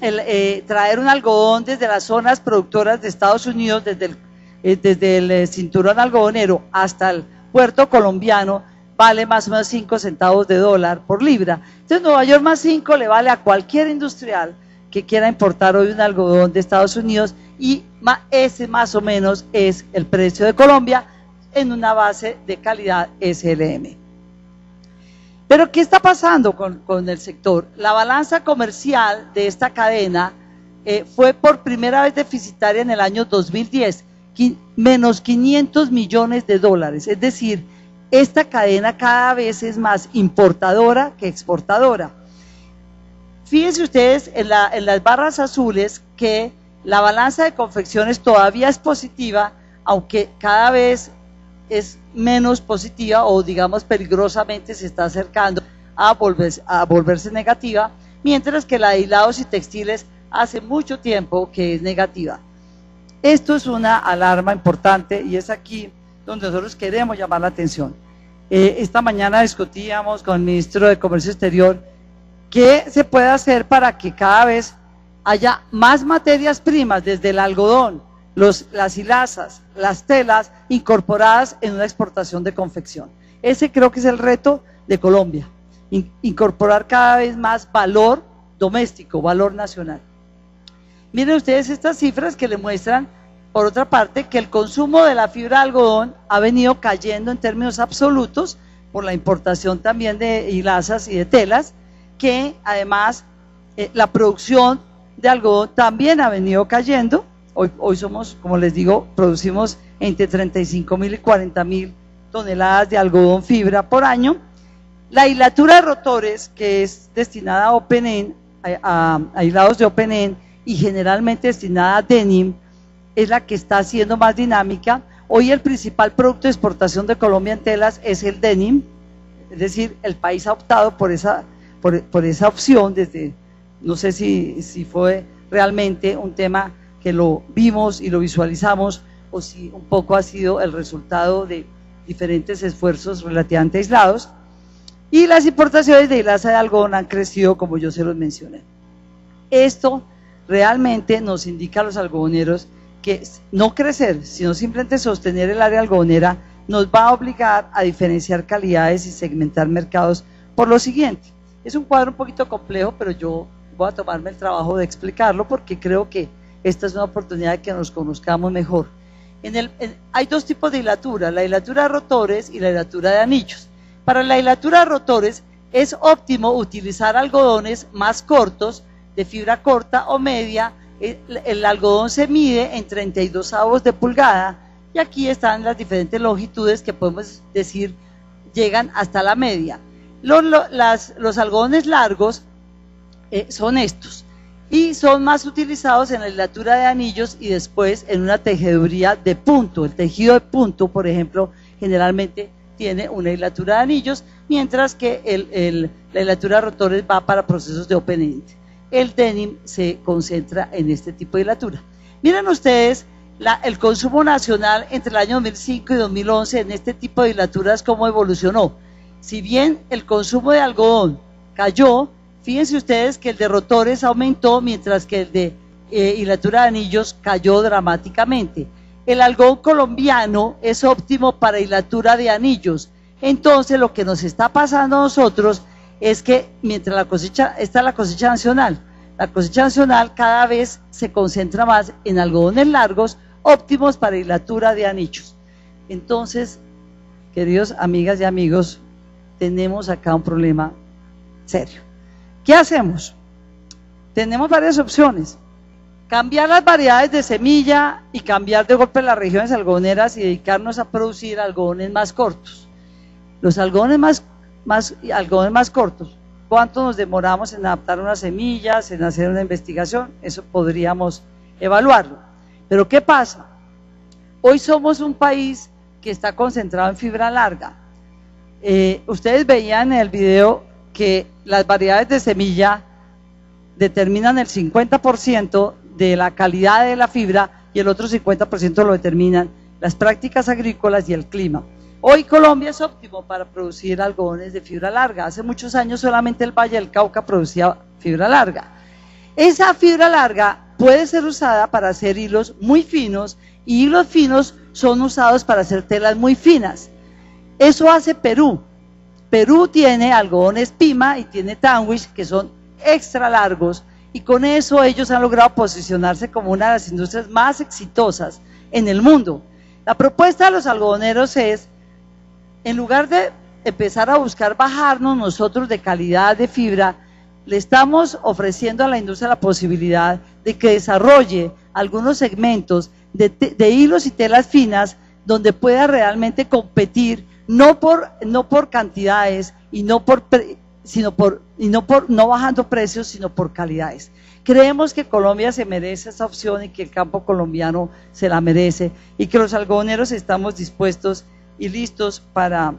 el, eh, traer un algodón desde las zonas productoras de Estados Unidos, desde el, eh, eh, cinturón algodonero hasta el puerto colombiano, vale más o menos 5 centavos de dólar por libra. Entonces Nueva York más 5 le vale a cualquier industrial que quiera importar hoy un algodón de Estados Unidos y ese más o menos es el precio de Colombia en una base de calidad SLM. Pero ¿qué está pasando con, el sector? La balanza comercial de esta cadena eh, fue por primera vez deficitaria en el año 2010, qui- menos 500 millones de dólares. Es decir, esta cadena cada vez es más importadora que exportadora. Fíjense ustedes en, en las barras azules que la balanza de confecciones todavía es positiva, aunque cada vez es menos positiva o digamos peligrosamente se está acercando a volverse, a volverse negativa, mientras que la de hilados y textiles hace mucho tiempo que es negativa. Esto es una alarma importante y es aquí donde nosotros queremos llamar la atención. Eh, esta mañana discutíamos con el ministro de Comercio Exterior qué se puede hacer para que cada vez haya más materias primas, desde el algodón, las hilazas, las telas, incorporadas en una exportación de confección. Ese creo que es el reto de Colombia, in- incorporar cada vez más valor doméstico, valor nacional. Miren ustedes estas cifras que le muestran, por otra parte, que el consumo de la fibra de algodón ha venido cayendo en términos absolutos por la importación también de hilazas y de telas, que además eh, la producción de algodón también ha venido cayendo. Hoy, hoy somos, como les digo, producimos entre 35 mil y 40 mil toneladas de algodón fibra por año. La hilatura de rotores, que es destinada a open end, a, a- a hilados de open end y generalmente destinada a denim, es la que está siendo más dinámica. Hoy el principal producto de exportación de Colombia en telas es el denim, es decir, el país ha optado por esa, por, por esa opción desde, no sé si, si fue realmente un tema que lo vimos y lo visualizamos o si un poco ha sido el resultado de diferentes esfuerzos relativamente aislados. Y las importaciones de hilaza de algodón han crecido, como yo se los mencioné. Esto realmente nos indica a los algodoneros que no crecer, sino simplemente sostener el área algodonera nos va a obligar a diferenciar calidades y segmentar mercados por lo siguiente. Es un cuadro un poquito complejo, pero yo voy a tomarme el trabajo de explicarlo porque creo que esta es una oportunidad de que nos conozcamos mejor. Hay dos tipos de hilatura, la hilatura de rotores y la hilatura de anillos. Para la hilatura de rotores es óptimo utilizar algodones más cortos, de fibra corta o media. El, algodón se mide en 32 avos de pulgada y aquí están las diferentes longitudes que podemos decir llegan hasta la media. Los algodones largos eh, son estos y son más utilizados en la hilatura de anillos y después en una tejeduría de punto. El tejido de punto, por ejemplo, generalmente tiene una hilatura de anillos, mientras que el- el- la hilatura de rotores va para procesos de open end. El denim se concentra en este tipo de hilatura. Miren ustedes el consumo nacional entre el año 2005 y 2011 en este tipo de hilaturas, cómo evolucionó. Si bien el consumo de algodón cayó, fíjense ustedes que el de rotores aumentó, mientras que el de eh, hilatura de anillos cayó dramáticamente. El algodón colombiano es óptimo para hilatura de anillos. Entonces, lo que nos está pasando a nosotros es que mientras la cosecha, está la cosecha nacional, la cosecha nacional cada vez se concentra más en algodones largos óptimos para hilatura de anillos. Entonces, queridos amigas y amigos, tenemos acá un problema serio. ¿Qué hacemos? Tenemos varias opciones. Cambiar las variedades de semilla y cambiar de golpe las regiones algodoneras y dedicarnos a producir algodones más cortos. Los algodones más, más, algodones más cortos, ¿cuánto nos demoramos en adaptar unas semillas, en hacer una investigación? Eso podríamos evaluarlo. Pero ¿qué pasa? Hoy somos un país que está concentrado en fibra larga. Eh, ustedes veían en el video que las variedades de semilla determinan el 50% de la calidad de la fibra y el otro 50% lo determinan las prácticas agrícolas y el clima. Hoy Colombia es óptimo para producir algodones de fibra larga. Hace muchos años solamente el Valle del Cauca producía fibra larga. Esa fibra larga puede ser usada para hacer hilos muy finos y hilos finos son usados para hacer telas muy finas. Eso hace Perú. Perú tiene algodones Pima y tiene Tanwish que son extra largos y con eso ellos han logrado posicionarse como una de las industrias más exitosas en el mundo. La propuesta de los algodoneros es, en lugar de empezar a buscar bajarnos nosotros de calidad de fibra, le estamos ofreciendo a la industria la posibilidad de que desarrolle algunos segmentos de, de hilos y telas finas donde pueda realmente competir no por no por cantidades y no por sino por y no por no bajando precios sino por calidades. Creemos que Colombia se merece esa opción y que el campo colombiano se la merece y que los algodoneros estamos dispuestos y listos para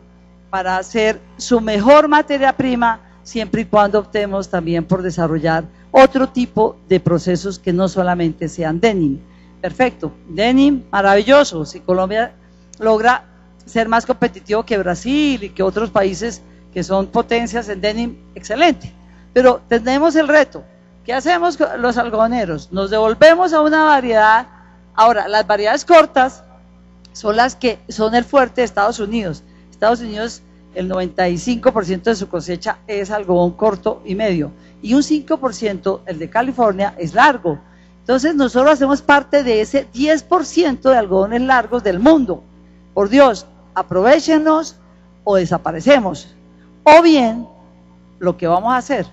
para hacer su mejor materia prima siempre y cuando optemos también por desarrollar otro tipo de procesos que no solamente sean denim. Perfecto, denim, maravilloso. Si Colombia logra ser más competitivo que Brasil y que otros países que son potencias en denim, excelente. Pero tenemos el reto. ¿Qué hacemos los algodoneros? Nos devolvemos a una variedad. Ahora, las variedades cortas son las que son el fuerte de Estados Unidos. Estados Unidos, el 95% de su cosecha es algodón corto y medio. Y un 5%, el de California, es largo. Entonces nosotros hacemos parte de ese 10% de algodones largos del mundo. Por Dios, aprovechenos o desaparecemos. O bien, lo que vamos a hacer,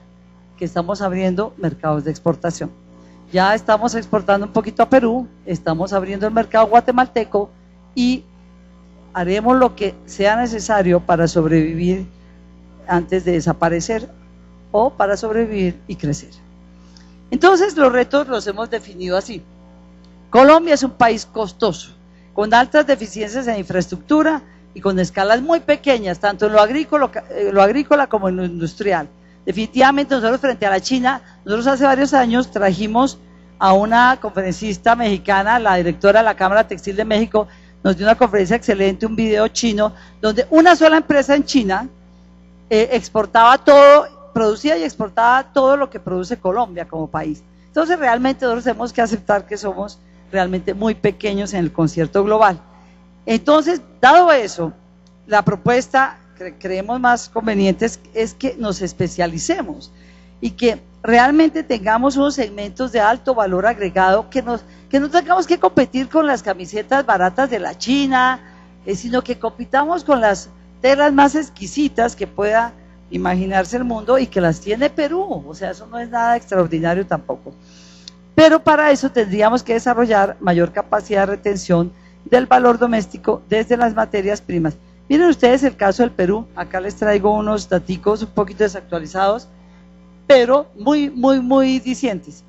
que estamos abriendo mercados de exportación. Ya estamos exportando un poquito a Perú, estamos abriendo el mercado guatemalteco y haremos lo que sea necesario para sobrevivir antes de desaparecer o para sobrevivir y crecer. Entonces los retos los hemos definido así. Colombia es un país costoso, con altas deficiencias en infraestructura y con escalas muy pequeñas, tanto en lo agrícola, eh, lo agrícola como en lo industrial. Definitivamente nosotros frente a la China, nosotros hace varios años trajimos a una conferencista mexicana, la directora de la Cámara Textil de México, nos dio una conferencia excelente, un video chino, donde una sola empresa en China eh, exportaba todo, producía y exportaba todo lo que produce Colombia como país. Entonces realmente nosotros tenemos que aceptar que somos realmente muy pequeños en el concierto global. Entonces, dado eso, la propuesta que creemos más conveniente es, que nos especialicemos y que realmente tengamos unos segmentos de alto valor agregado, que, nos, que no tengamos que competir con las camisetas baratas de la China, eh, sino que compitamos con las telas más exquisitas que pueda imaginarse el mundo y que las tiene Perú. O sea, eso no es nada extraordinario tampoco. Pero para eso tendríamos que desarrollar mayor capacidad de retención del valor doméstico desde las materias primas. Miren ustedes el caso del Perú. Acá les traigo unos daticos un poquito desactualizados, pero muy, muy, muy dicientes.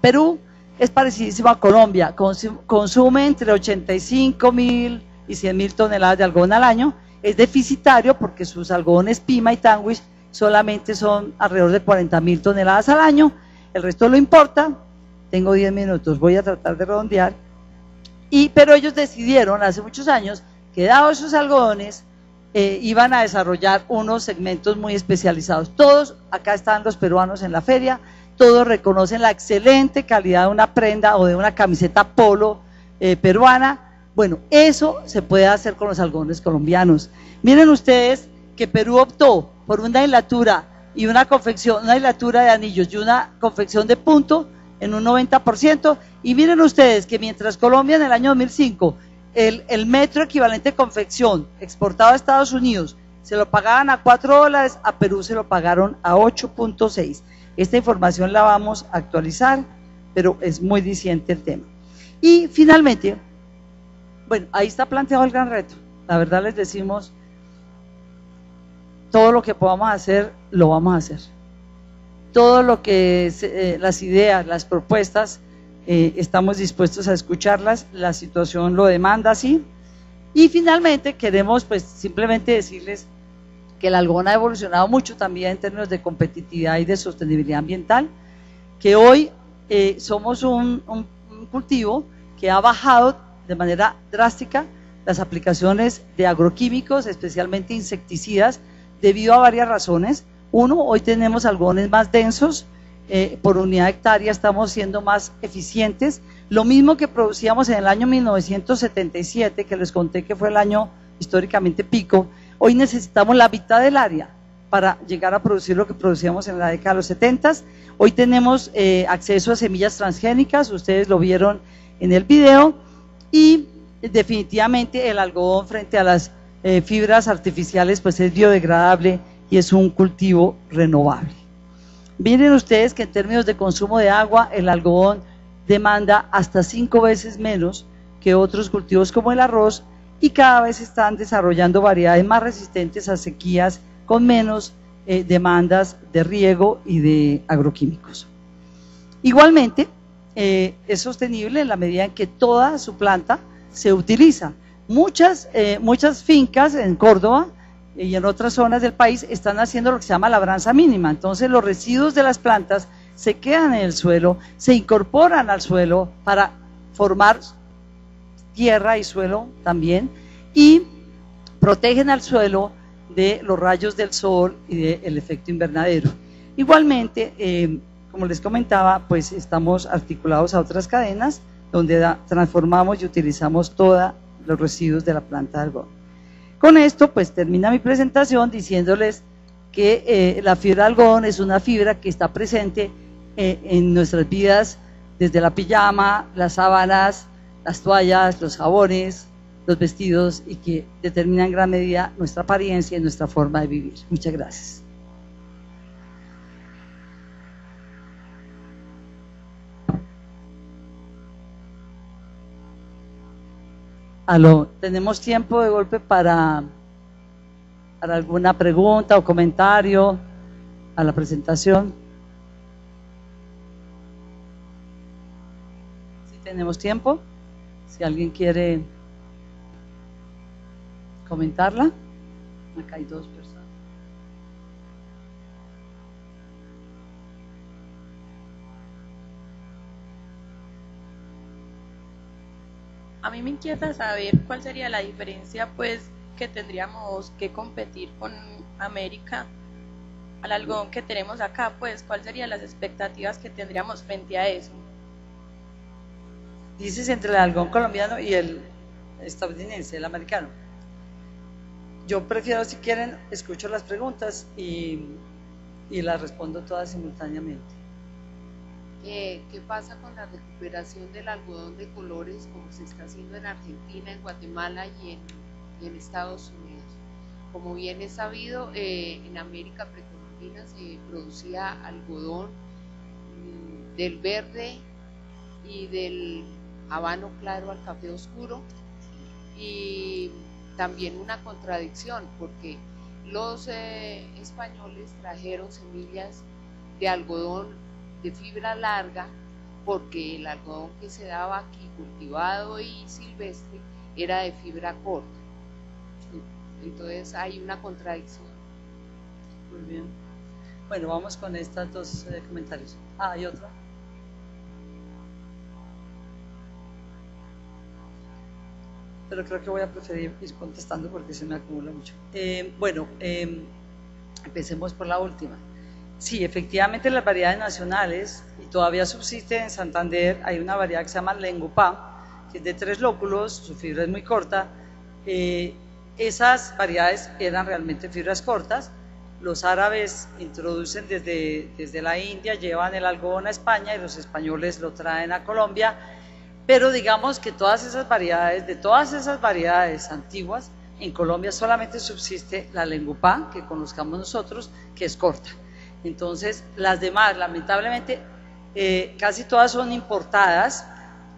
Perú es parecidísimo a Colombia. Consum- consume entre 85 mil y 100 mil toneladas de algodón al año. Es deficitario porque sus algodones Pima y Tanguis solamente son alrededor de 40 mil toneladas al año. El resto lo importa. Tengo 10 minutos, voy a tratar de redondear. Y, pero ellos decidieron hace muchos años que dados esos algodones, eh, iban a desarrollar unos segmentos muy especializados. Todos, acá están los peruanos en la feria, todos reconocen la excelente calidad de una prenda o de una camiseta polo eh, peruana. Bueno, eso se puede hacer con los algodones colombianos. Miren ustedes que Perú optó por una hilatura y una confección, una hilatura de anillos y una confección de punto en un 90%. Y miren ustedes que mientras Colombia en el año 2005, el, el metro equivalente de confección exportado a Estados Unidos se lo pagaban a 4 dólares, a Perú se lo pagaron a 8.6. Esta información la vamos a actualizar, pero es muy diciente el tema. Y finalmente, bueno, ahí está planteado el gran reto. La verdad les decimos, todo lo que podamos hacer, lo vamos a hacer. Todo lo que, eh, las ideas, las propuestas, eh, estamos dispuestos a escucharlas, la situación lo demanda así. Y finalmente queremos pues simplemente decirles que el algodón ha evolucionado mucho también en términos de competitividad y de sostenibilidad ambiental, que hoy eh, somos un cultivo que ha bajado de manera drástica las aplicaciones de agroquímicos, especialmente insecticidas, debido a varias razones. Uno, hoy tenemos algodones más densos, eh, por unidad hectárea estamos siendo más eficientes. Lo mismo que producíamos en el año 1977, que les conté que fue el año históricamente pico, hoy necesitamos la mitad del área para llegar a producir lo que producíamos en la década de los 70. Hoy tenemos eh, acceso a semillas transgénicas, ustedes lo vieron en el video, y definitivamente el algodón frente a las eh, fibras artificiales, pues es biodegradable y es un cultivo renovable. Miren ustedes que en términos de consumo de agua, el algodón demanda hasta cinco veces menos que otros cultivos como el arroz y cada vez están desarrollando variedades más resistentes a sequías con menos eh, demandas de riego y de agroquímicos. Igualmente, eh, es sostenible en la medida en que toda su planta se utiliza. Muchas, eh, muchas fincas en Córdoba y en otras zonas del país están haciendo lo que se llama labranza mínima. Entonces los residuos de las plantas se quedan en el suelo, se incorporan al suelo para formar tierra y suelo también y protegen al suelo de los rayos del sol y del efecto invernadero. Igualmente, eh, como les comentaba, pues estamos articulados a otras cadenas donde transformamos y utilizamos todos los residuos de la planta de algodón. Con esto, pues termina mi presentación diciéndoles que eh, la fibra de algodón es una fibra que está presente eh, en nuestras vidas desde la pijama, las sábanas, las toallas, los jabones, los vestidos y que determina en gran medida nuestra apariencia y nuestra forma de vivir. Muchas gracias. Aló, ¿tenemos tiempo de golpe para, alguna pregunta o comentario a la presentación? Si tenemos tiempo, si alguien quiere comentarla. Acá hay dos A mí me inquieta saber cuál sería la diferencia, pues, que tendríamos que competir con América al algodón que tenemos acá, pues, cuáles serían las expectativas que tendríamos frente a eso. Dices entre el algodón colombiano y el estadounidense, el americano. Yo prefiero, si quieren, escucho las preguntas y, y las respondo todas simultáneamente. ¿Qué pasa con la recuperación del algodón de colores como se está haciendo en Argentina, en Guatemala y en, Estados Unidos? Como bien es sabido, eh, en América precolombina se producía algodón mm, del verde y del habano claro al café oscuro y también una contradicción porque los eh, españoles trajeron semillas de algodón de fibra larga porque el algodón que se daba aquí cultivado y silvestre era de fibra corta. Entonces hay una contradicción. Muy bien. Bueno, vamos con estos dos eh, comentarios. Ah, hay otra. Pero creo que voy a preferir ir contestando porque se me acumula mucho. Eh, bueno, em, empecemos por la última. Sí, efectivamente las variedades nacionales, y todavía subsiste en Santander, hay una variedad que se llama Lengupá, que es de tres lóculos, su fibra es muy corta. Eh, esas variedades eran realmente fibras cortas. Los árabes introducen desde, desde la India, llevan el algodón a España y los españoles lo traen a Colombia. Pero digamos que todas esas variedades, de todas esas variedades antiguas, en Colombia solamente subsiste la lengupá, que conozcamos nosotros, que es corta. Entonces, las demás, lamentablemente, eh, casi todas son importadas.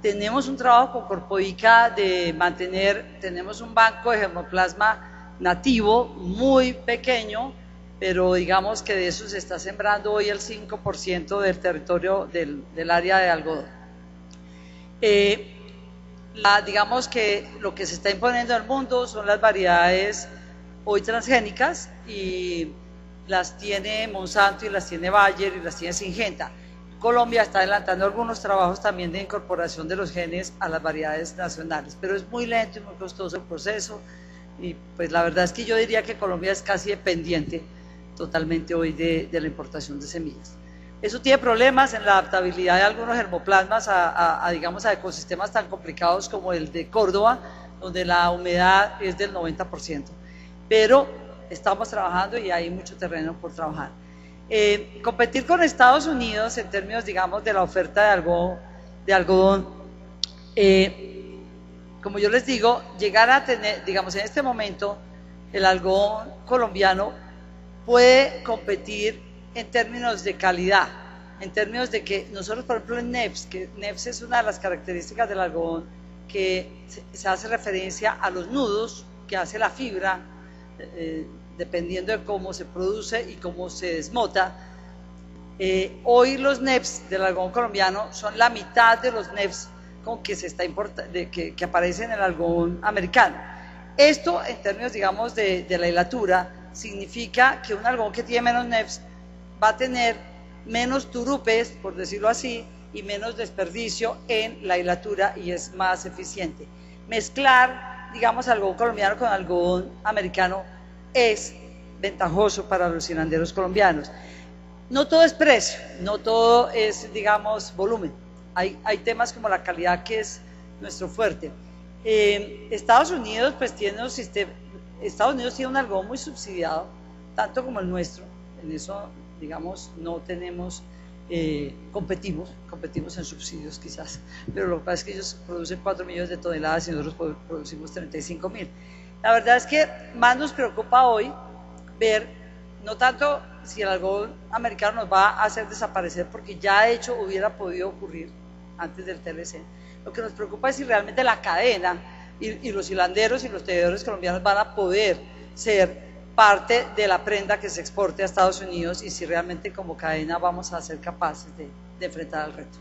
Tenemos un trabajo con Corpoica de mantener, tenemos un banco de germoplasma nativo muy pequeño, pero digamos que de eso se está sembrando hoy el 5% del territorio del, área de algodón. Eh, digamos que lo que se está imponiendo en el mundo son las variedades hoy transgénicas y las tiene Monsanto y las tiene Bayer y las tiene Singenta. Colombia está adelantando algunos trabajos también de incorporación de los genes a las variedades nacionales, pero es muy lento y muy costoso el proceso y pues la verdad es que yo diría que Colombia es casi dependiente totalmente hoy de, la importación de semillas. Eso tiene problemas en la adaptabilidad de algunos germoplasmas a, a, digamos, a ecosistemas tan complicados como el de Córdoba, donde la humedad es del 90%. Pero estamos trabajando y hay mucho terreno por trabajar. Eh, competir con Estados Unidos en términos, digamos, de la oferta de, algo, de algodón, eh, como yo les digo, llegar a tener, digamos, en este momento, el algodón colombiano puede competir en términos de calidad, en términos de que nosotros, por ejemplo, en NEPS, que NEPS es una de las características del algodón, que se hace referencia a los nudos que hace la fibra, eh, dependiendo de cómo se produce y cómo se desmota. Eh, hoy los NEPS del algodón colombiano son la mitad de los NEPS con que, se está que, que aparece en el algodón americano. Esto, en términos, digamos, de, de la hilatura, significa que un algodón que tiene menos NEPS va a tener menos turupes, por decirlo así, y menos desperdicio en la hilatura y es más eficiente. Mezclar, digamos, algodón colombiano con algodón americano es ventajoso para los hilanderos colombianos. No todo es precio, no todo es, digamos, volumen. Hay, hay temas como la calidad que es nuestro fuerte. Eh, Estados Unidos, pues tiene un sistema, Estados Unidos tiene un algodón muy subsidiado, tanto como el nuestro. En eso, digamos, no tenemos, eh, competimos, competimos en subsidios quizás, pero lo que pasa es que ellos producen 4 millones de toneladas y nosotros produ- producimos 35 mil. La verdad es que más nos preocupa hoy ver no tanto si el algodón americano nos va a hacer desaparecer, porque ya de hecho hubiera podido ocurrir antes del TLC. Lo que nos preocupa es si realmente la cadena y, los hilanderos y los tejedores colombianos van a poder ser parte de la prenda que se exporte a Estados Unidos y si realmente como cadena vamos a ser capaces de, de enfrentar el reto.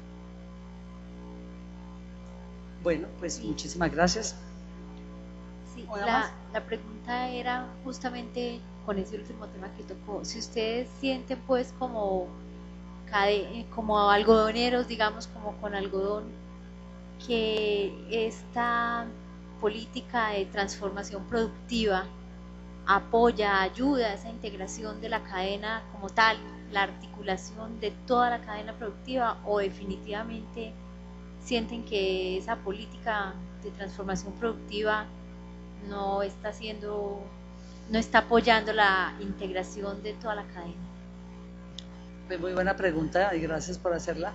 Bueno, pues muchísimas gracias. Sí, ¿Una la, la pregunta era justamente con ese último tema que tocó. Si ustedes sienten pues como, cade- como algodoneros, digamos, como con algodón, que esta política de transformación productiva apoya, ayuda a esa integración de la cadena como tal, la articulación de toda la cadena productiva o definitivamente sienten que esa política de transformación productiva no está haciendo, no está apoyando la integración de toda la cadena. Pues muy buena pregunta y gracias por hacerla.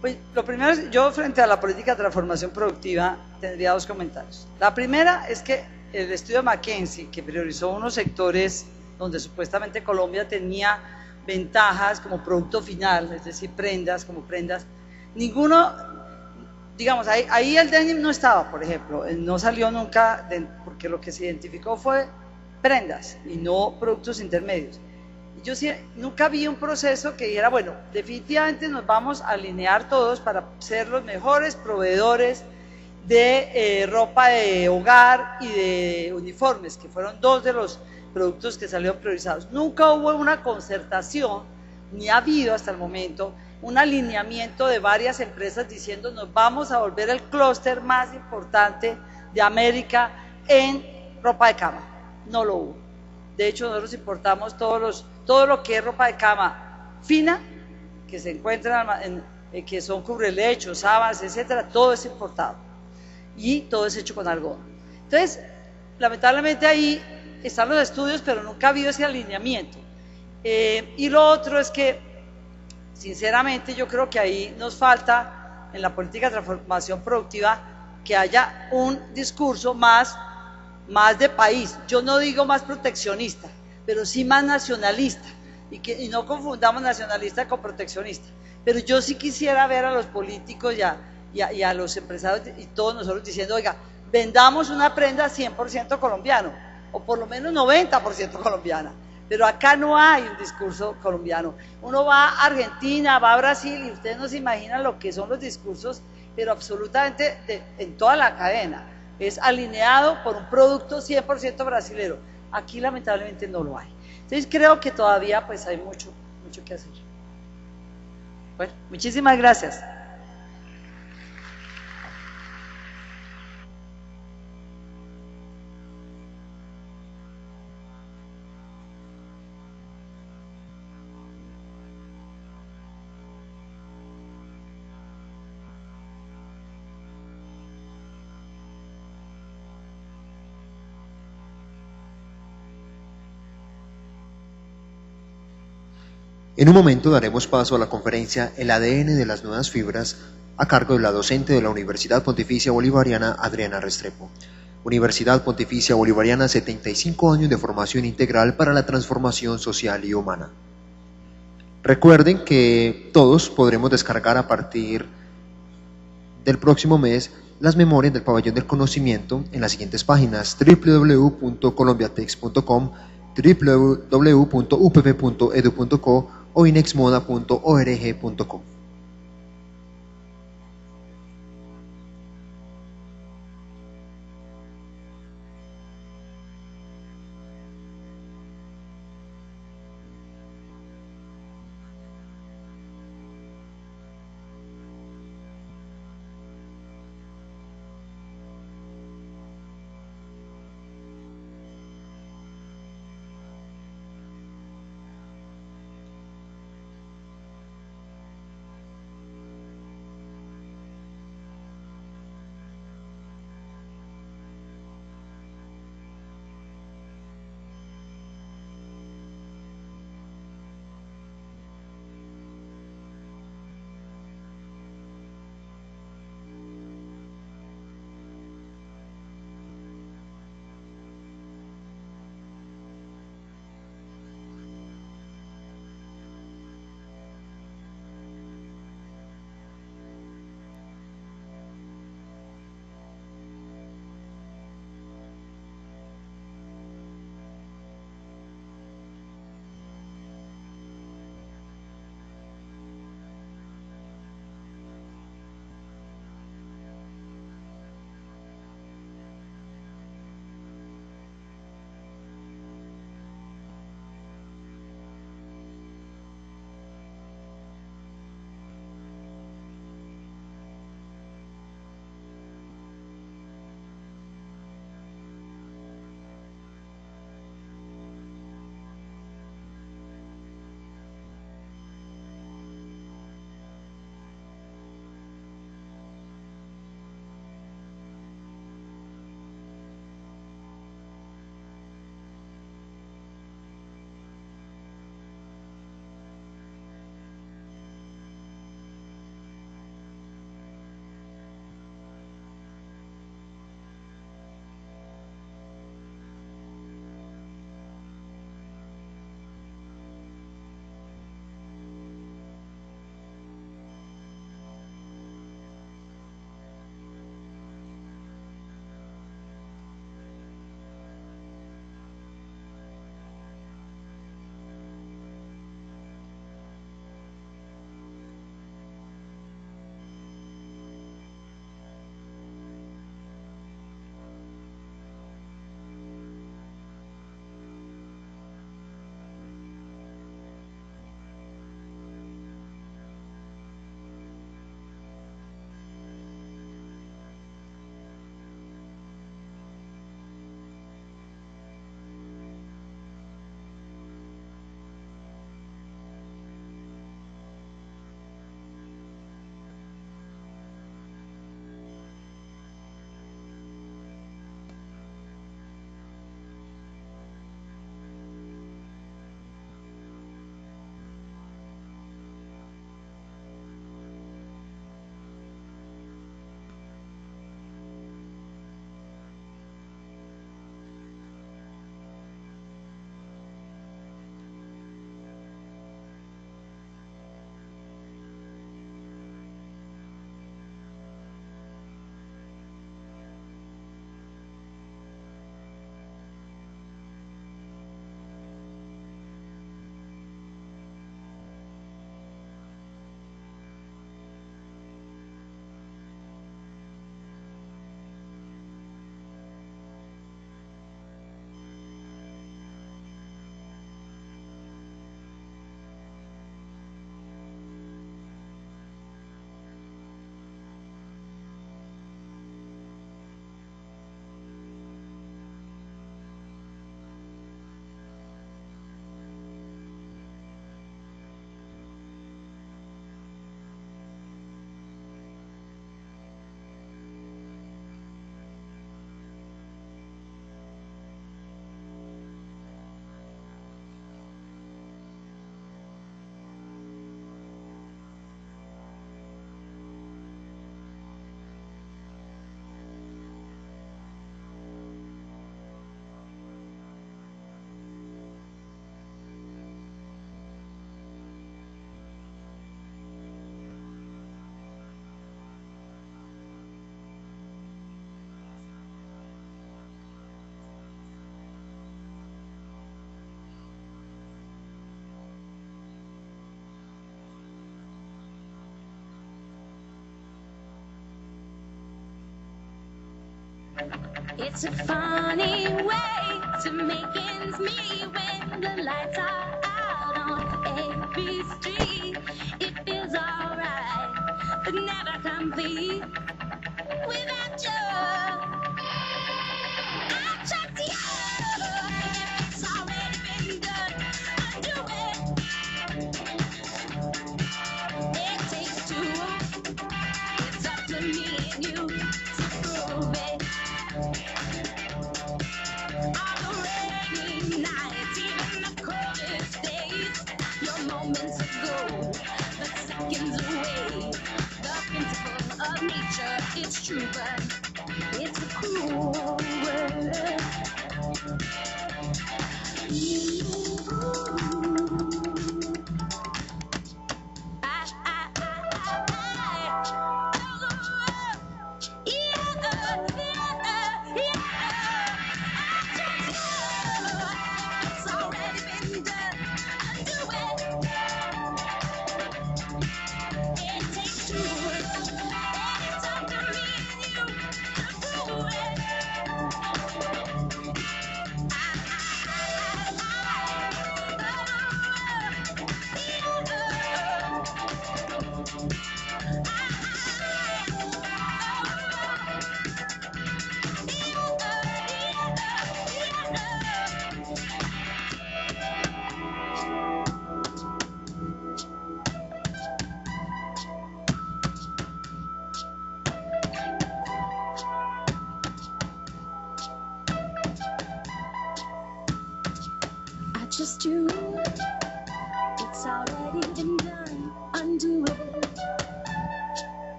Pues lo primero es, yo frente a la política de transformación productiva tendría dos comentarios. La primera es que el estudio McKinsey, que priorizó unos sectores donde supuestamente Colombia tenía ventajas como producto final, es decir, prendas como prendas, ninguno, digamos, ahí, el denim no estaba, por ejemplo, no salió nunca, porque lo que se identificó fue prendas y no productos intermedios. Yo nunca vi un proceso que dijera, bueno, definitivamente nos vamos a alinear todos para ser los mejores proveedores de eh, ropa de hogar y de uniformes, que fueron dos de los productos que salieron priorizados. Nunca hubo una concertación, ni ha habido hasta el momento, un alineamiento de varias empresas diciendo nos vamos a volver el clúster más importante de América en ropa de cama. No lo hubo. De hecho, nosotros importamos todos los, todo lo que es ropa de cama fina, que se encuentra en, eh, que son cubrelechos, sábanas, etcétera, todo es importado. Y todo es hecho con algodón. Entonces, lamentablemente ahí están los estudios, pero nunca ha habido ese alineamiento. Eh, y lo otro es que, sinceramente, yo creo que ahí nos falta en la política de transformación productiva que haya un discurso más, más de país. Yo no digo más proteccionista, pero sí más nacionalista. Y, que, no confundamos nacionalista con proteccionista. Pero yo sí quisiera ver a los políticos y a los empresarios y todos nosotros diciendo, oiga, vendamos una prenda 100% colombiano, o por lo menos 90% colombiana. Pero acá no hay un discurso colombiano. Uno va a Argentina, va a Brasil y ustedes no se imaginan lo que son los discursos, pero absolutamente en toda la cadena. Es alineado por un producto 100% brasilero. Aquí lamentablemente no lo hay. Entonces creo que todavía pues hay mucho, mucho que hacer. Bueno, muchísimas gracias. En un momento daremos paso a la conferencia El ADN de las nuevas fibras a cargo de la docente de la Universidad Pontificia Bolivariana Adriana Restrepo. Universidad Pontificia Bolivariana 75 años de formación integral para la transformación social y humana. Recuerden que todos podremos descargar a partir del próximo mes las memorias del pabellón del conocimiento en las siguientes páginas www.colombiatex.com, www.upp.edu.co o inexmoda.org.co. It's a funny way to make ends meet when the lights are out on every street. It feels alright, but never complete.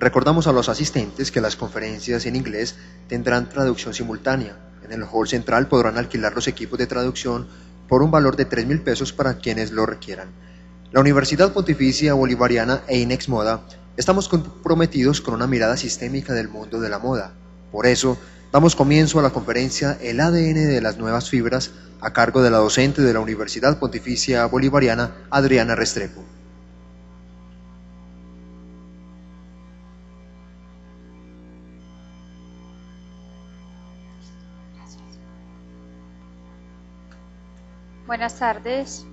Recordamos a los asistentes que las conferencias en inglés tendrán traducción simultánea. En el hall central podrán alquilar los equipos de traducción por un valor de 3 mil pesos para quienes lo requieran. La Universidad Pontificia Bolivariana e Inex Moda estamos comprometidos con una mirada sistémica del mundo de la moda. Por eso, damos comienzo a la conferencia El ADN de las nuevas fibras a cargo de la docente de la Universidad Pontificia Bolivariana, Adriana Restrepo. Buenas tardes.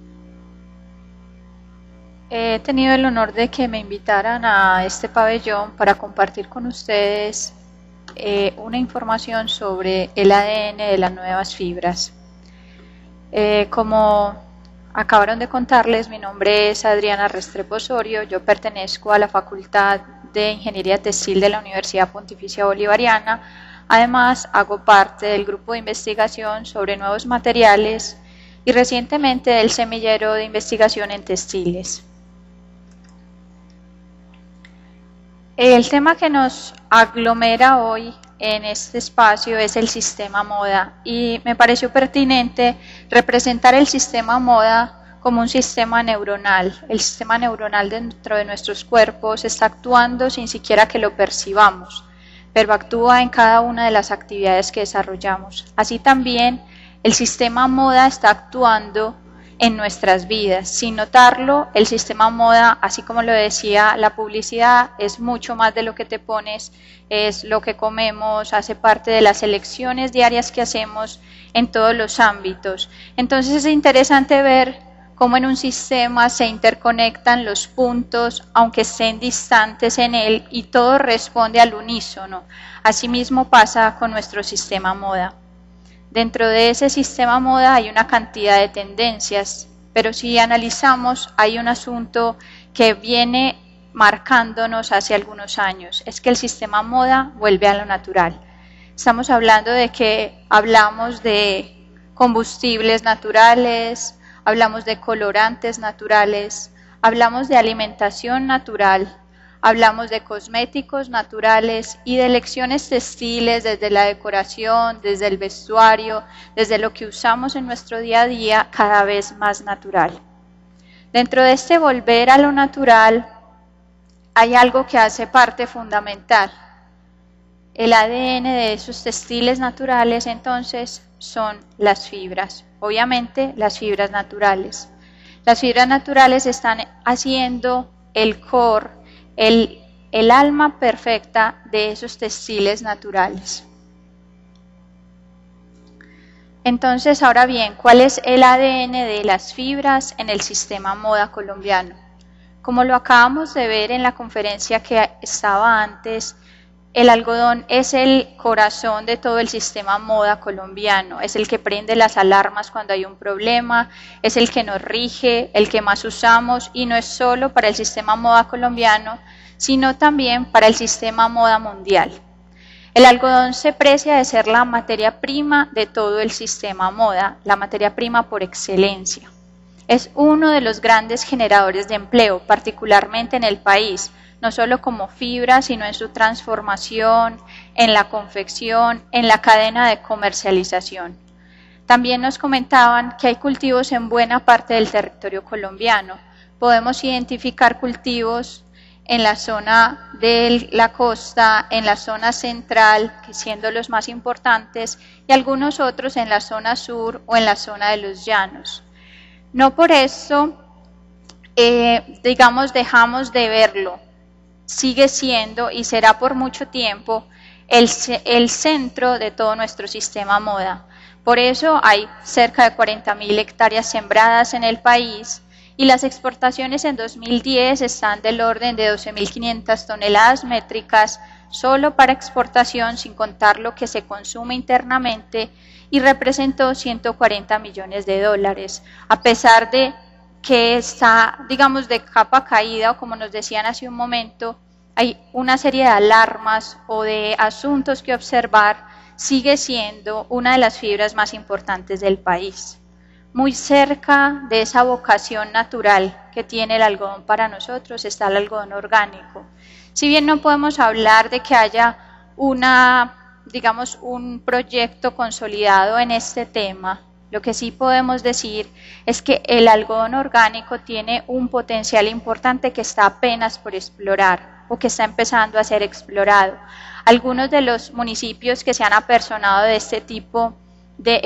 He tenido el honor de que me invitaran a este pabellón para compartir con ustedes eh, una información sobre el ADN de las nuevas fibras. Eh, como acabaron de contarles, mi nombre es Adriana Restrepo Osorio, yo pertenezco a la Facultad de Ingeniería Textil de la Universidad Pontificia Bolivariana. Además, hago parte del grupo de investigación sobre nuevos materiales y recientemente del semillero de investigación en textiles. El tema que nos aglomera hoy en este espacio es el sistema moda y me pareció pertinente representar el sistema moda como un sistema neuronal. El sistema neuronal dentro de nuestros cuerpos está actuando sin siquiera que lo percibamos, pero actúa en cada una de las actividades que desarrollamos. Así también el sistema moda está actuando en nuestras vidas. Sin notarlo, el sistema moda, así como lo decía la publicidad, es mucho más de lo que te pones, es lo que comemos, hace parte de las elecciones diarias que hacemos en todos los ámbitos. Entonces es interesante ver cómo en un sistema se interconectan los puntos, aunque estén distantes en él, y todo responde al unísono. Asimismo pasa con nuestro sistema moda. Dentro de ese sistema moda hay una cantidad de tendencias, pero si analizamos hay un asunto que viene marcándonos hace algunos años, es que el sistema moda vuelve a lo natural. Estamos hablando de que hablamos de combustibles naturales, hablamos de colorantes naturales, hablamos de alimentación natural, Hablamos de cosméticos naturales y de lecciones textiles desde la decoración, desde el vestuario, desde lo que usamos en nuestro día a día cada vez más natural. Dentro de este volver a lo natural hay algo que hace parte fundamental. El ADN de esos textiles naturales entonces son las fibras, obviamente las fibras naturales. Las fibras naturales están haciendo el core el, alma perfecta de esos textiles naturales. Entonces, ahora bien, ¿cuál es el ADN de las fibras en el sistema moda colombiano? Como lo acabamos de ver en la conferencia que estaba antes, el algodón es el corazón de todo el sistema moda colombiano, es el que prende las alarmas cuando hay un problema, es el que nos rige, el que más usamos y no es solo para el sistema moda colombiano, sino también para el sistema moda mundial. El algodón se precia de ser la materia prima de todo el sistema moda, la materia prima por excelencia. Es uno de los grandes generadores de empleo, particularmente en el país, no solo como fibra, sino en su transformación, en la confección, en la cadena de comercialización. También nos comentaban que hay cultivos en buena parte del territorio colombiano. Podemos identificar cultivos en la zona de la costa, en la zona central, que siendo los más importantes, y algunos otros en la zona sur o en la zona de los llanos. No por eso, eh, digamos, dejamos de verlo, sigue siendo y será por mucho tiempo el, el centro de todo nuestro sistema moda. Por eso hay cerca de 40.000 hectáreas sembradas en el país y las exportaciones en 2010 están del orden de 12.500 toneladas métricas solo para exportación sin contar lo que se consume internamente y representó 140 millones de dólares, a pesar de que está, digamos, de capa caída, o como nos decían hace un momento, hay una serie de alarmas o de asuntos que observar, sigue siendo una de las fibras más importantes del país. Muy cerca de esa vocación natural que tiene el algodón para nosotros está el algodón orgánico. Si bien no podemos hablar de que haya una, digamos, un proyecto consolidado en este tema, lo que sí podemos decir es que el algodón orgánico tiene un potencial importante que está apenas por explorar o que está empezando a ser explorado. Algunos de los municipios que se han apersonado de este tipo de,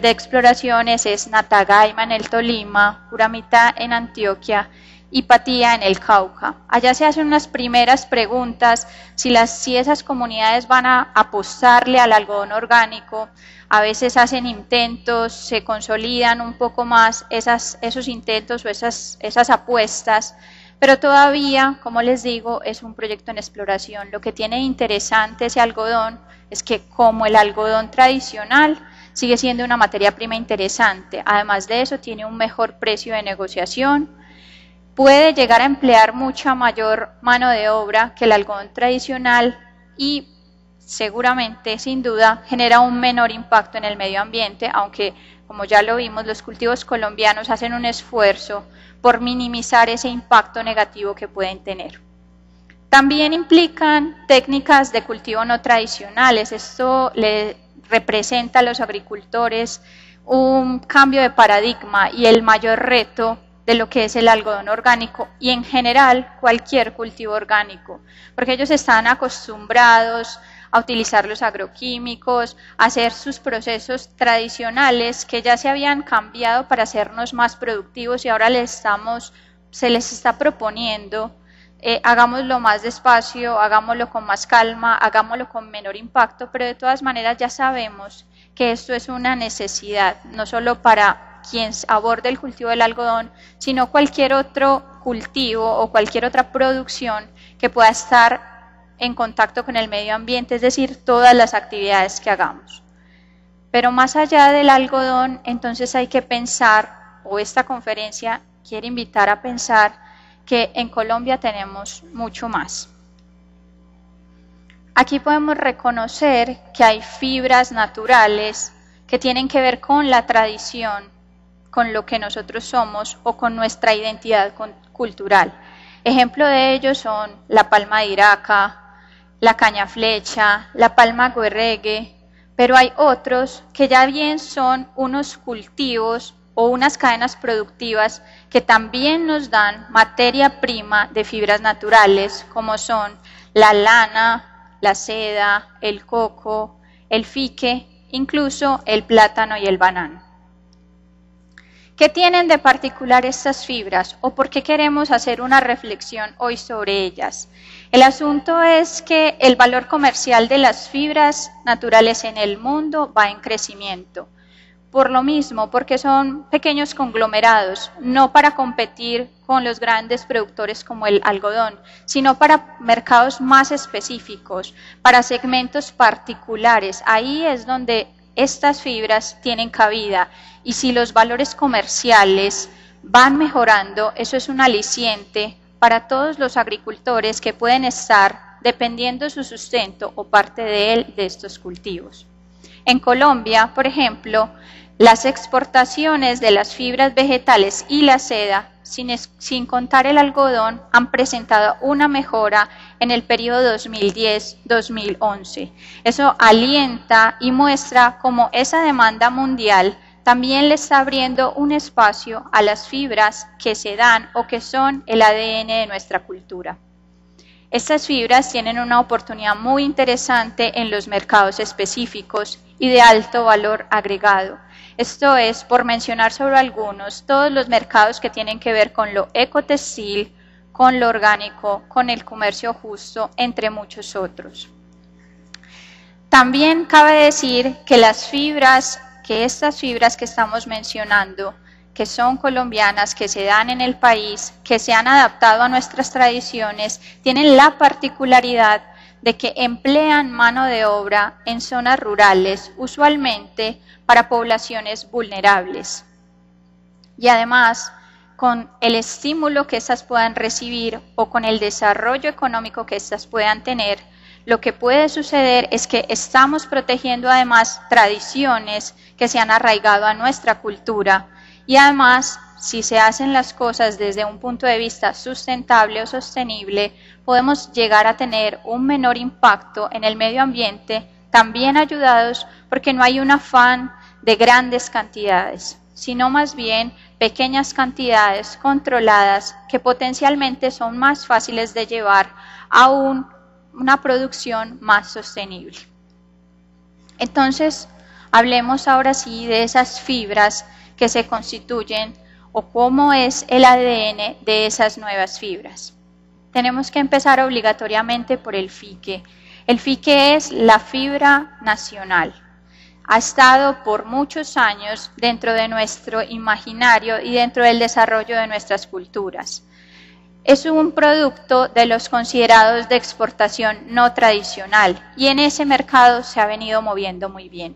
de exploraciones es Natagaima en el Tolima, Uramita en Antioquia y Patía en el Cauca. Allá se hacen unas primeras preguntas si, las, si esas comunidades van a apostarle al algodón orgánico, a veces hacen intentos, se consolidan un poco más esas, esos intentos o esas, esas apuestas, pero todavía, como les digo, es un proyecto en exploración. Lo que tiene interesante ese algodón es que como el algodón tradicional sigue siendo una materia prima interesante, además de eso tiene un mejor precio de negociación, puede llegar a emplear mucha mayor mano de obra que el algodón tradicional y seguramente, sin duda, genera un menor impacto en el medio ambiente, aunque, como ya lo vimos, los cultivos colombianos hacen un esfuerzo por minimizar ese impacto negativo que pueden tener. También implican técnicas de cultivo no tradicionales. Esto le representa a los agricultores un cambio de paradigma y el mayor reto de lo que es el algodón orgánico y en general cualquier cultivo orgánico, porque ellos están acostumbrados a utilizar los agroquímicos, a hacer sus procesos tradicionales que ya se habían cambiado para hacernos más productivos y ahora les estamos, se les está proponiendo eh, hagámoslo más despacio, hagámoslo con más calma, hagámoslo con menor impacto, pero de todas maneras ya sabemos que esto es una necesidad, no solo para quien aborde el cultivo del algodón, sino cualquier otro cultivo o cualquier otra producción que pueda estar en contacto con el medio ambiente, es decir, todas las actividades que hagamos. Pero más allá del algodón, entonces hay que pensar, o esta conferencia quiere invitar a pensar, que en Colombia tenemos mucho más. Aquí podemos reconocer que hay fibras naturales que tienen que ver con la tradición, con lo que nosotros somos o con nuestra identidad cultural. Ejemplo de ello son la palma de Iraca, la caña flecha, la palma guerregue, pero hay otros que ya bien son unos cultivos o unas cadenas productivas que también nos dan materia prima de fibras naturales, como son la lana, la seda, el coco, el fique, incluso el plátano y el banano. ¿Qué tienen de particular estas fibras o por qué queremos hacer una reflexión hoy sobre ellas? El asunto es que el valor comercial de las fibras naturales en el mundo va en crecimiento. Por lo mismo, porque son pequeños conglomerados, no para competir con los grandes productores como el algodón, sino para mercados más específicos, para segmentos particulares. Ahí es donde estas fibras tienen cabida y si los valores comerciales van mejorando, eso es un aliciente para todos los agricultores que pueden estar dependiendo su sustento o parte de él de estos cultivos. En Colombia, por ejemplo, las exportaciones de las fibras vegetales y la seda, sin, contar el algodón, han presentado una mejora en el periodo 2010-2011. Eso alienta y muestra cómo esa demanda mundial también le está abriendo un espacio a las fibras que se dan o que son el ADN de nuestra cultura. Estas fibras tienen una oportunidad muy interesante en los mercados específicos y de alto valor agregado. Esto es, por mencionar sobre algunos, todos los mercados que tienen que ver con lo ecotextil, con lo orgánico, con el comercio justo, entre muchos otros. También cabe decir que las fibras que estas fibras que estamos mencionando, que son colombianas, que se dan en el país, que se han adaptado a nuestras tradiciones, tienen la particularidad de que emplean mano de obra en zonas rurales, usualmente para poblaciones vulnerables. Y además, con el estímulo que éstas puedan recibir o con el desarrollo económico que éstas puedan tener, lo que puede suceder es que estamos protegiendo además tradiciones que se han arraigado a nuestra cultura y además si se hacen las cosas desde un punto de vista sustentable o sostenible, podemos llegar a tener un menor impacto en el medio ambiente, también ayudados porque no hay un afán de grandes cantidades, sino más bien pequeñas cantidades controladas que potencialmente son más fáciles de llevar a una producción más sostenible. Entonces, hablemos ahora sí de esas fibras que se constituyen o cómo es el ADN de esas nuevas fibras. Tenemos que empezar obligatoriamente por el FIQUE. El FIQUE es la fibra nacional. Ha estado por muchos años dentro de nuestro imaginario y dentro del desarrollo de nuestras culturas. Es un producto de los considerados de exportación no tradicional y en ese mercado se ha venido moviendo muy bien.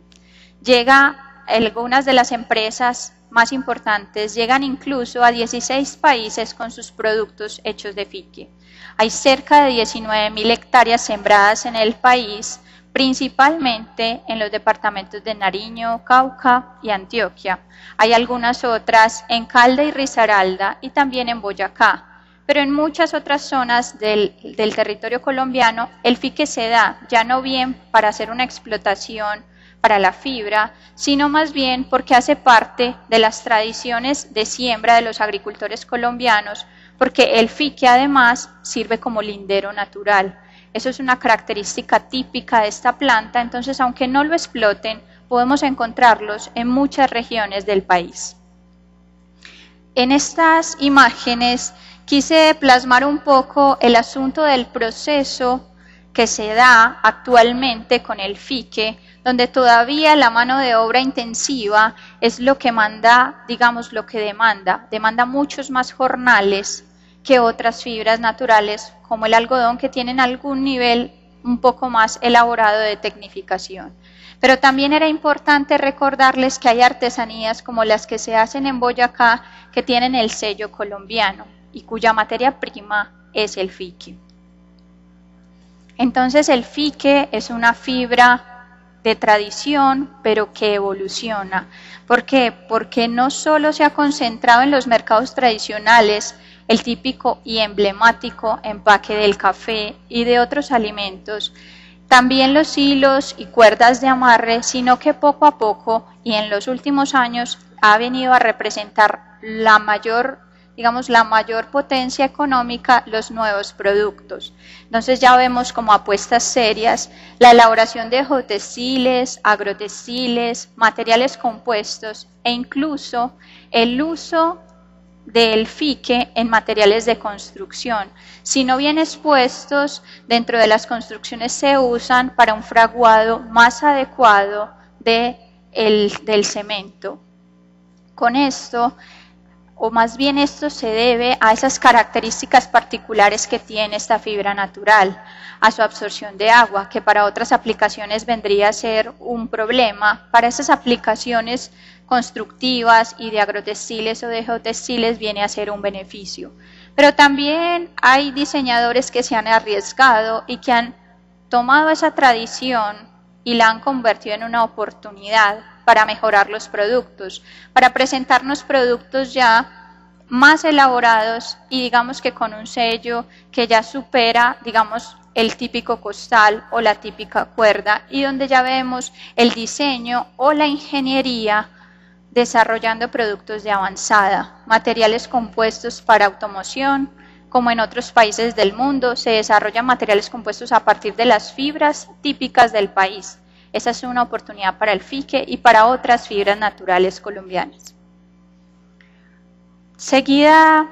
Llega algunas de las empresas más importantes llegan incluso a 16 países con sus productos hechos de fique. Hay cerca de 19.000 hectáreas sembradas en el país, principalmente en los departamentos de Nariño, Cauca y Antioquia. Hay algunas otras en Calda y Risaralda y también en Boyacá. Pero en muchas otras zonas del, del territorio colombiano el fique se da, ya no bien para hacer una explotación para la fibra, sino más bien porque hace parte de las tradiciones de siembra de los agricultores colombianos, porque el fique además sirve como lindero natural. Eso es una característica típica de esta planta, entonces aunque no lo exploten, podemos encontrarlos en muchas regiones del país. En estas imágenes quise plasmar un poco el asunto del proceso que se da actualmente con el fique, donde todavía la mano de obra intensiva es lo que manda, digamos, lo que demanda. Demanda muchos más jornales que otras fibras naturales, como el algodón, que tienen algún nivel un poco más elaborado de tecnificación. Pero también era importante recordarles que hay artesanías como las que se hacen en Boyacá que tienen el sello colombiano y cuya materia prima es el fique. Entonces el fique es una fibra de tradición, pero que evoluciona. ¿Por qué? Porque no solo se ha concentrado en los mercados tradicionales, el típico y emblemático empaque del café y de otros alimentos, también los hilos y cuerdas de amarre, sino que poco a poco y en los últimos años ha venido a representar la mayor digamos, la mayor potencia económica los nuevos productos. Entonces ya vemos como apuestas serias la elaboración de textiles, agrotextiles, materiales compuestos e incluso el uso del fique en materiales de construcción. Si no bien expuestos, dentro de las construcciones se usan para un fraguado más adecuado de el, del cemento. Con esto o más bien esto se debe a esas características particulares que tiene esta fibra natural, a su absorción de agua, que para otras aplicaciones vendría a ser un problema. Para esas aplicaciones constructivas y de agrotextiles o de geotextiles viene a ser un beneficio. Pero también hay diseñadores que se han arriesgado y que han tomado esa tradición y la han convertido en una oportunidad para mejorar los productos, para presentarnos productos ya más elaborados y digamos que con un sello que ya supera, digamos, el típico costal o la típica cuerda y donde ya vemos el diseño o la ingeniería desarrollando productos de avanzada, materiales compuestos para automoción, como en otros países del mundo, se desarrollan materiales compuestos a partir de las fibras típicas del país. Esa es una oportunidad para el FIQUE y para otras fibras naturales colombianas. Seguida,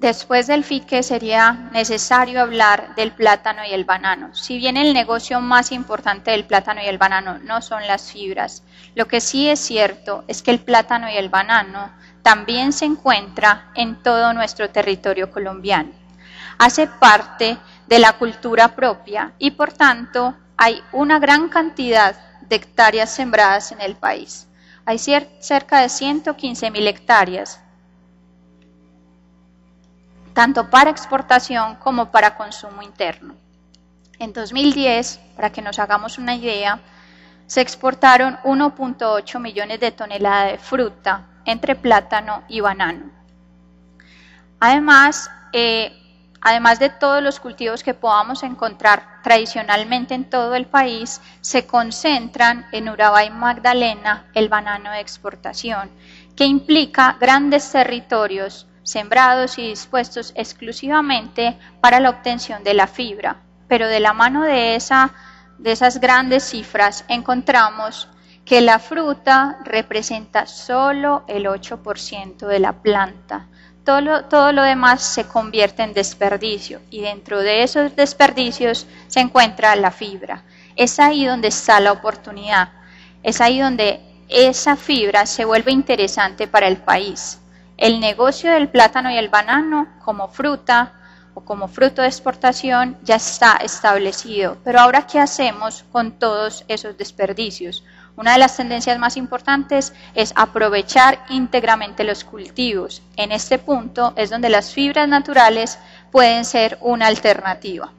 después del FIQUE sería necesario hablar del plátano y el banano. Si bien el negocio más importante del plátano y el banano no son las fibras, lo que sí es cierto es que el plátano y el banano también se encuentra en todo nuestro territorio colombiano. Hace parte de la cultura propia y por tanto hay una gran cantidad de hectáreas sembradas en el país. Hay cerca de 115 mil hectáreas, tanto para exportación como para consumo interno. En 2010, para que nos hagamos una idea, se exportaron 1.8 millones de toneladas de fruta, entre plátano y banano. Además, eh, además de todos los cultivos que podamos encontrar tradicionalmente en todo el país, se concentran en Urabá y Magdalena el banano de exportación, que implica grandes territorios sembrados y dispuestos exclusivamente para la obtención de la fibra. Pero de la mano de, esa, de esas grandes cifras encontramos que la fruta representa solo el 8% de la planta. Todo todo lo, demás se convierte en desperdicio y dentro de esos desperdicios se encuentra la fibra. Es ahí donde está la oportunidad. Es ahí donde esa fibra se vuelve interesante para el país. El negocio del plátano y el banano como fruta o como fruto de exportación ya está establecido. Pero ahora, ¿qué hacemos con todos esos desperdicios? Una de las tendencias más importantes es aprovechar íntegramente los cultivos. En este punto es donde las fibras naturales pueden ser una alternativa.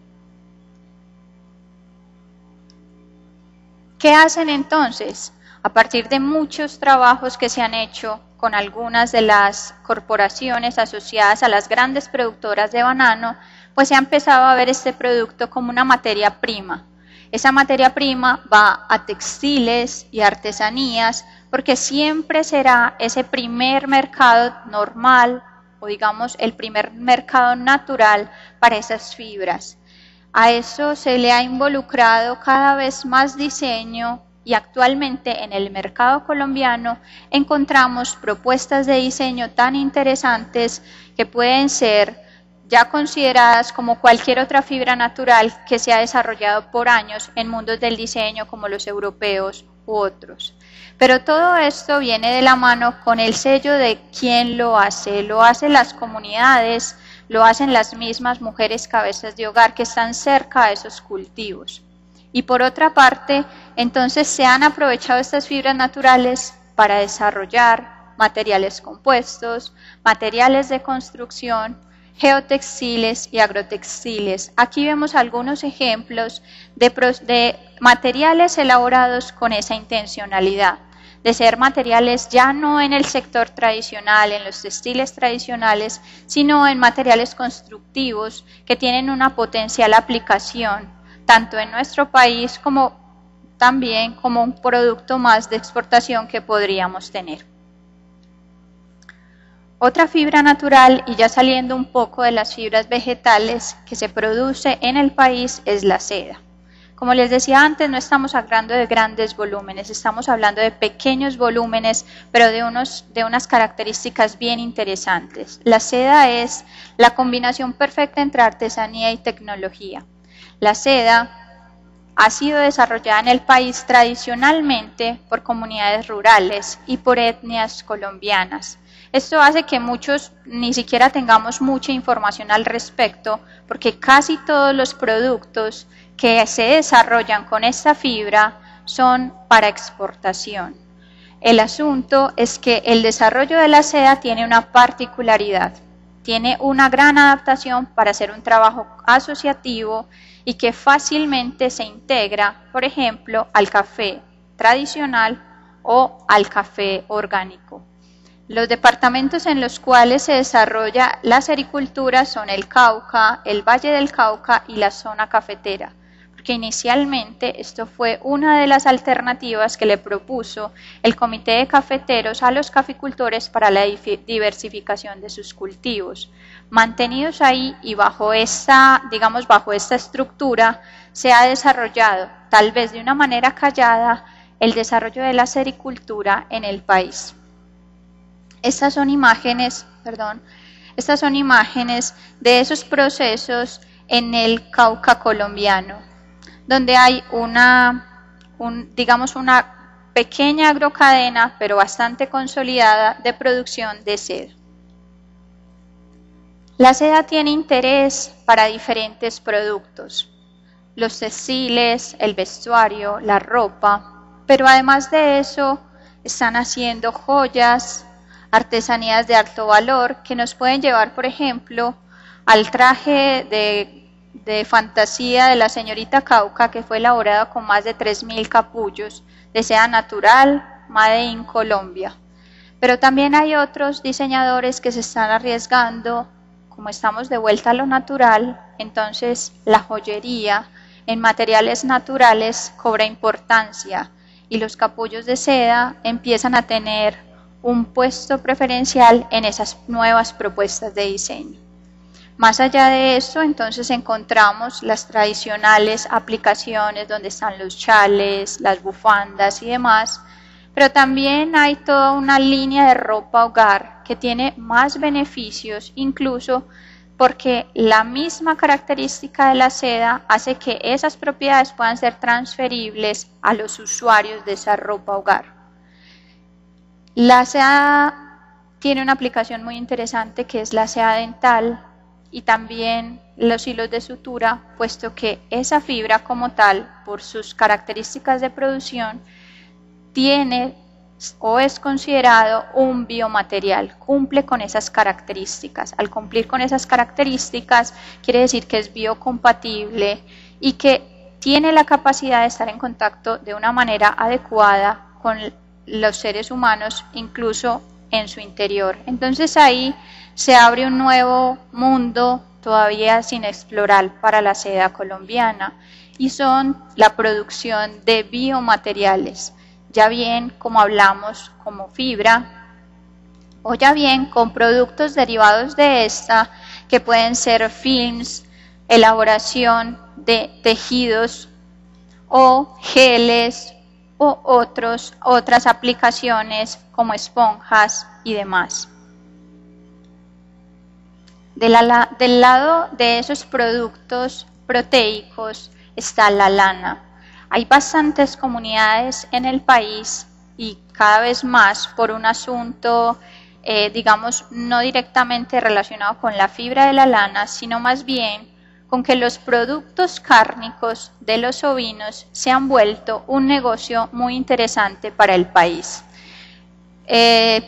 ¿Qué hacen entonces? A partir de muchos trabajos que se han hecho con algunas de las corporaciones asociadas a las grandes productoras de banano, pues se ha empezado a ver este producto como una materia prima. Esa materia prima va a textiles y artesanías porque siempre será ese primer mercado normal o digamos el primer mercado natural para esas fibras. A eso se le ha involucrado cada vez más diseño y actualmente en el mercado colombiano encontramos propuestas de diseño tan interesantes que pueden ser ya consideradas como cualquier otra fibra natural que se ha desarrollado por años en mundos del diseño como los europeos u otros. Pero todo esto viene de la mano con el sello de quién lo hace. Lo hacen las comunidades, lo hacen las mismas mujeres cabezas de hogar que están cerca de esos cultivos. Y por otra parte, entonces se han aprovechado estas fibras naturales para desarrollar materiales compuestos, materiales de construcción, geotextiles y agrotextiles. Aquí vemos algunos ejemplos de, materiales elaborados con esa intencionalidad, de ser materiales ya no en el sector tradicional, en los textiles tradicionales, sino en materiales constructivos que tienen una potencial aplicación tanto en nuestro país como también como un producto más de exportación que podríamos tener. Otra fibra natural, y ya saliendo un poco de las fibras vegetales que se produce en el país, es la seda. Como les decía antes, no estamos hablando de grandes volúmenes, estamos hablando de pequeños volúmenes, pero de, unos, de unas características bien interesantes. La seda es la combinación perfecta entre artesanía y tecnología. La seda ha sido desarrollada en el país tradicionalmente por comunidades rurales y por etnias colombianas. Esto hace que muchos ni siquiera tengamos mucha información al respecto, porque casi todos los productos que se desarrollan con esta fibra son para exportación. El asunto es que el desarrollo de la seda tiene una particularidad, tiene una gran adaptación para hacer un trabajo asociativo y que fácilmente se integra, por ejemplo, al café tradicional o al café orgánico. Los departamentos en los cuales se desarrolla la sericultura son el Cauca, el Valle del Cauca y la zona cafetera, porque inicialmente esto fue una de las alternativas que le propuso el Comité de Cafeteros a los caficultores para la diversificación de sus cultivos mantenidos ahí y bajo esta, digamos, bajo esta estructura se ha desarrollado, tal vez de una manera callada, el desarrollo de la sericultura en el país. Estas son imágenes, perdón, estas son imágenes de esos procesos en el Cauca colombiano, donde hay una, digamos, una pequeña agrocadena, pero bastante consolidada, de producción de seda. La seda tiene interés para diferentes productos, los textiles, el vestuario, la ropa, pero además de eso están haciendo joyas, artesanías de alto valor que nos pueden llevar, por ejemplo, al traje de, fantasía de la señorita Cauca que fue elaborado con más de 3.000 capullos de seda natural, Made in Colombia. Pero también hay otros diseñadores que se están arriesgando, como estamos de vuelta a lo natural, entonces la joyería en materiales naturales cobra importancia y los capullos de seda empiezan a tener un puesto preferencial en esas nuevas propuestas de diseño. Más allá de eso, entonces encontramos las tradicionales aplicaciones donde están los chales, las bufandas y demás, pero también hay toda una línea de ropa hogar que tiene más beneficios, incluso porque la misma característica de la seda hace que esas propiedades puedan ser transferibles a los usuarios de esa ropa hogar. La seda tiene una aplicación muy interesante que es la seda dental y también los hilos de sutura, puesto que esa fibra como tal, por sus características de producción, tiene o es considerado un biomaterial, cumple con esas características. Al cumplir con esas características quiere decir que es biocompatible y que tiene la capacidad de estar en contacto de una manera adecuada con los seres humanos, incluso en su interior. Entonces ahí se abre un nuevo mundo todavía sin explorar para la seda colombiana y son la producción de biomateriales ya bien como hablamos como fibra, o ya bien con productos derivados de esta, que pueden ser films, elaboración de tejidos o geles o otros, otras aplicaciones como esponjas y demás. del lado de esos productos proteicos está la lana. Hay bastantes comunidades en el país y cada vez más por un asunto, eh, digamos, no directamente relacionado con la fibra de la lana, sino más bien con que los productos cárnicos de los ovinos se han vuelto un negocio muy interesante para el país. Eh,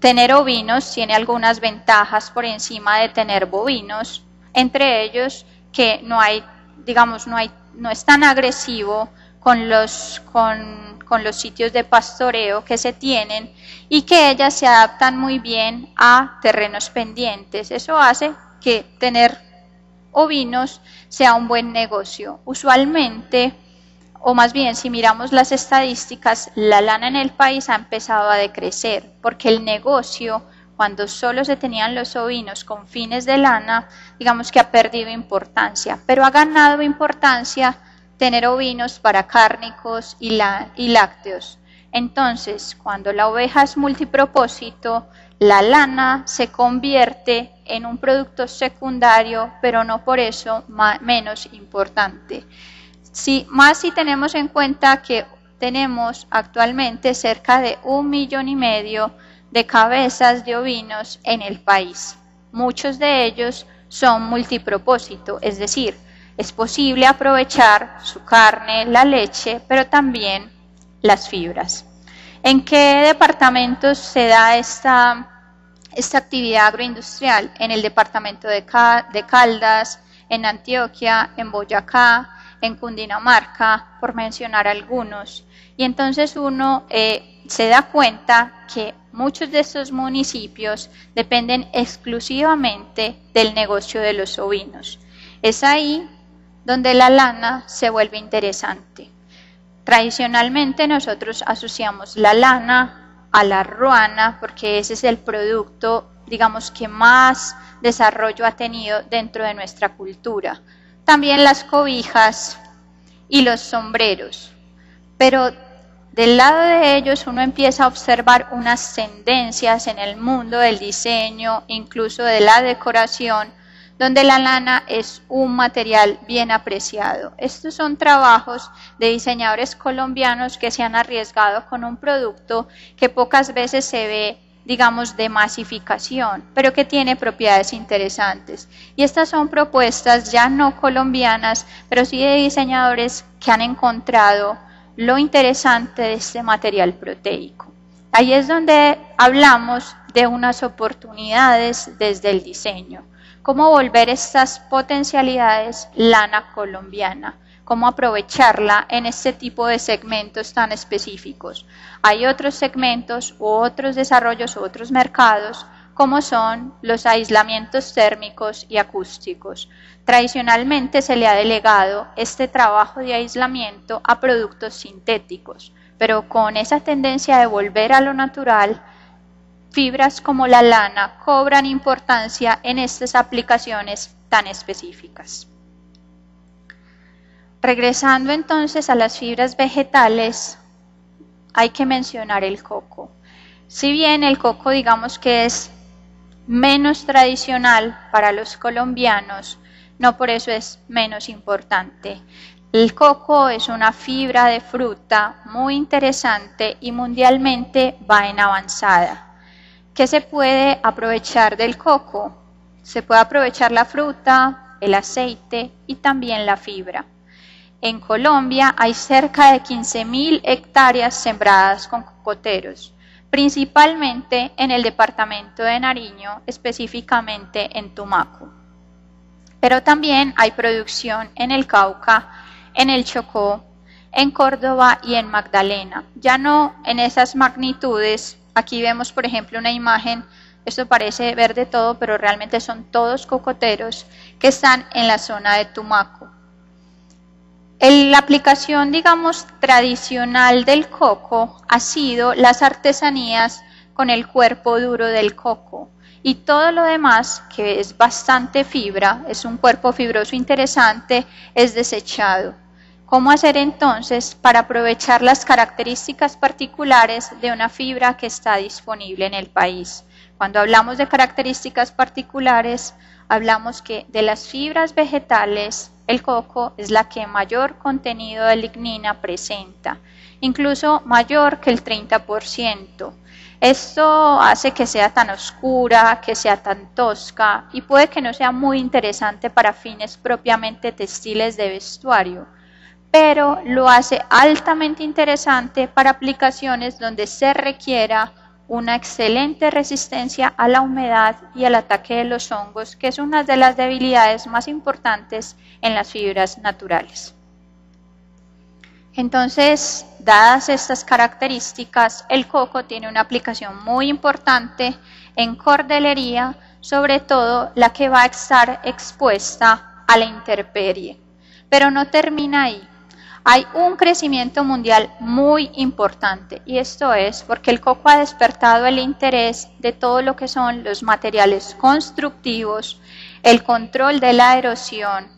tener ovinos tiene algunas ventajas por encima de tener bovinos, entre ellos que no hay, digamos, no hay no es tan agresivo con los, con, con los sitios de pastoreo que se tienen y que ellas se adaptan muy bien a terrenos pendientes. Eso hace que tener ovinos sea un buen negocio. Usualmente, o más bien si miramos las estadísticas, la lana en el país ha empezado a decrecer porque el negocio cuando solo se tenían los ovinos con fines de lana, digamos que ha perdido importancia, pero ha ganado importancia tener ovinos para cárnicos y, lácteos. Entonces, cuando la oveja es multipropósito, la lana se convierte en un producto secundario, pero no por eso menos importante. Si, más si tenemos en cuenta que tenemos actualmente cerca de un millón y medio de cabezas de ovinos en el país. Muchos de ellos son multipropósito, es decir, es posible aprovechar su carne, la leche, pero también las fibras. ¿En qué departamentos se da esta, esta actividad agroindustrial? En el departamento de, Caldas, en Antioquia, en Boyacá, en Cundinamarca, por mencionar algunos. Y entonces uno eh, se da cuenta que muchos de estos municipios dependen exclusivamente del negocio de los ovinos. Es ahí donde la lana se vuelve interesante. Tradicionalmente nosotros asociamos la lana a la ruana porque ese es el producto, digamos, que más desarrollo ha tenido dentro de nuestra cultura. También las cobijas y los sombreros. Pero del lado de ellos uno empieza a observar unas tendencias en el mundo del diseño, incluso de la decoración, donde la lana es un material bien apreciado. Estos son trabajos de diseñadores colombianos que se han arriesgado con un producto que pocas veces se ve digamos, de masificación, pero que tiene propiedades interesantes. Y estas son propuestas ya no colombianas, pero sí de diseñadores que han encontrado lo interesante de este material proteico. Ahí es donde hablamos de unas oportunidades desde el diseño. Cómo volver estas potencialidades lana colombiana, cómo aprovecharla en este tipo de segmentos tan específicos. Hay otros segmentos u otros desarrollos u otros mercados como son los aislamientos térmicos y acústicos. Tradicionalmente se le ha delegado este trabajo de aislamiento a productos sintéticos, pero con esa tendencia de volver a lo natural, fibras como la lana cobran importancia en estas aplicaciones tan específicas. Regresando entonces a las fibras vegetales, hay que mencionar el coco. Si bien el coco digamos que es menos tradicional para los colombianos, no por eso es menos importante. El coco es una fibra de fruta muy interesante y mundialmente va en avanzada. ¿Qué se puede aprovechar del coco? Se puede aprovechar la fruta, el aceite y también la fibra. En Colombia hay cerca de 15.000 hectáreas sembradas con cocoteros principalmente en el departamento de Nariño, específicamente en Tumaco. Pero también hay producción en el Cauca, en el Chocó, en Córdoba y en Magdalena. Ya no en esas magnitudes, aquí vemos por ejemplo una imagen, esto parece verde todo, pero realmente son todos cocoteros que están en la zona de Tumaco la aplicación, digamos, tradicional del coco ha sido las artesanías con el cuerpo duro del coco y todo lo demás, que es bastante fibra, es un cuerpo fibroso interesante, es desechado. ¿Cómo hacer entonces para aprovechar las características particulares de una fibra que está disponible en el país? Cuando hablamos de características particulares, hablamos que de las fibras vegetales el coco es la que mayor contenido de lignina presenta, incluso mayor que el 30%. Esto hace que sea tan oscura, que sea tan tosca y puede que no sea muy interesante para fines propiamente textiles de vestuario, pero lo hace altamente interesante para aplicaciones donde se requiera una excelente resistencia a la humedad y al ataque de los hongos, que es una de las debilidades más importantes en las fibras naturales. Entonces, dadas estas características, el coco tiene una aplicación muy importante en cordelería, sobre todo la que va a estar expuesta a la intemperie. Pero no termina ahí hay un crecimiento mundial muy importante y esto es porque el coco ha despertado el interés de todo lo que son los materiales constructivos, el control de la erosión,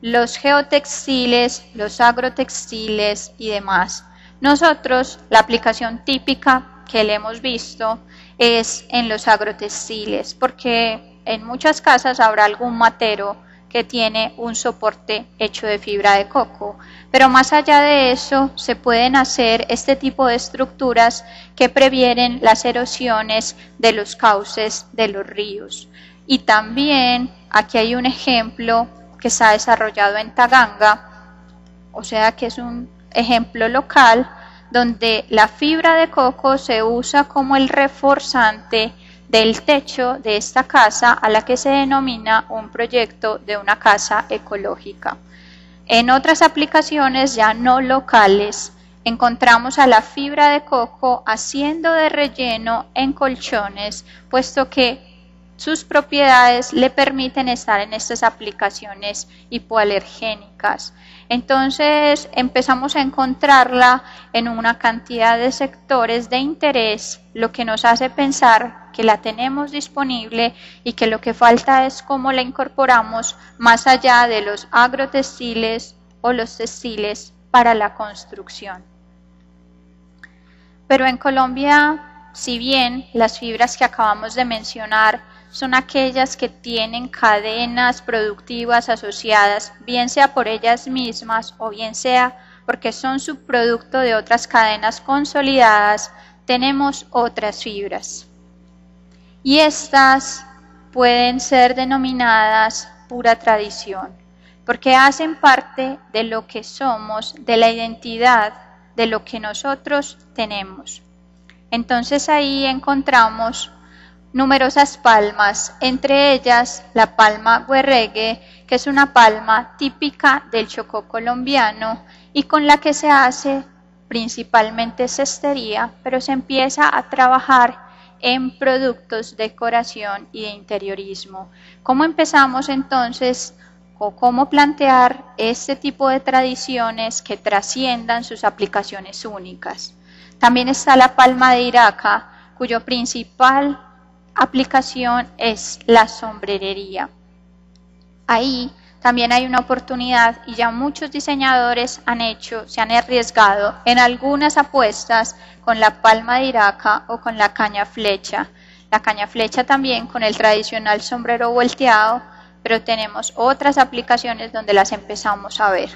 los geotextiles, los agrotextiles y demás. Nosotros, la aplicación típica que le hemos visto es en los agrotextiles, porque en muchas casas habrá algún matero que tiene un soporte hecho de fibra de coco. Pero más allá de eso, se pueden hacer este tipo de estructuras que previenen las erosiones de los cauces de los ríos. Y también aquí hay un ejemplo que está desarrollado en Taganga, o sea que es un ejemplo local donde la fibra de coco se usa como el reforzante del techo de esta casa a la que se denomina un proyecto de una casa ecológica. En otras aplicaciones ya no locales, encontramos a la fibra de coco haciendo de relleno en colchones, puesto que sus propiedades le permiten estar en estas aplicaciones hipoalergénicas. Entonces empezamos a encontrarla en una cantidad de sectores de interés, lo que nos hace pensar que la tenemos disponible y que lo que falta es cómo la incorporamos más allá de los agrotextiles o los textiles para la construcción. Pero en Colombia, si bien las fibras que acabamos de mencionar son aquellas que tienen cadenas productivas asociadas, bien sea por ellas mismas o bien sea porque son subproducto de otras cadenas consolidadas, tenemos otras fibras. Y estas pueden ser denominadas pura tradición, porque hacen parte de lo que somos, de la identidad, de lo que nosotros tenemos. Entonces ahí encontramos numerosas palmas, entre ellas la palma guerregue, que es una palma típica del Chocó colombiano y con la que se hace principalmente cestería, pero se empieza a trabajar en productos, decoración y de interiorismo. ¿Cómo empezamos entonces o cómo plantear este tipo de tradiciones que trasciendan sus aplicaciones únicas? También está la palma de Iraca, cuyo principal aplicación es la sombrerería. Ahí también hay una oportunidad y ya muchos diseñadores han hecho, se han arriesgado en algunas apuestas con la palma de iraca o con la caña flecha. La caña flecha también con el tradicional sombrero volteado, pero tenemos otras aplicaciones donde las empezamos a ver.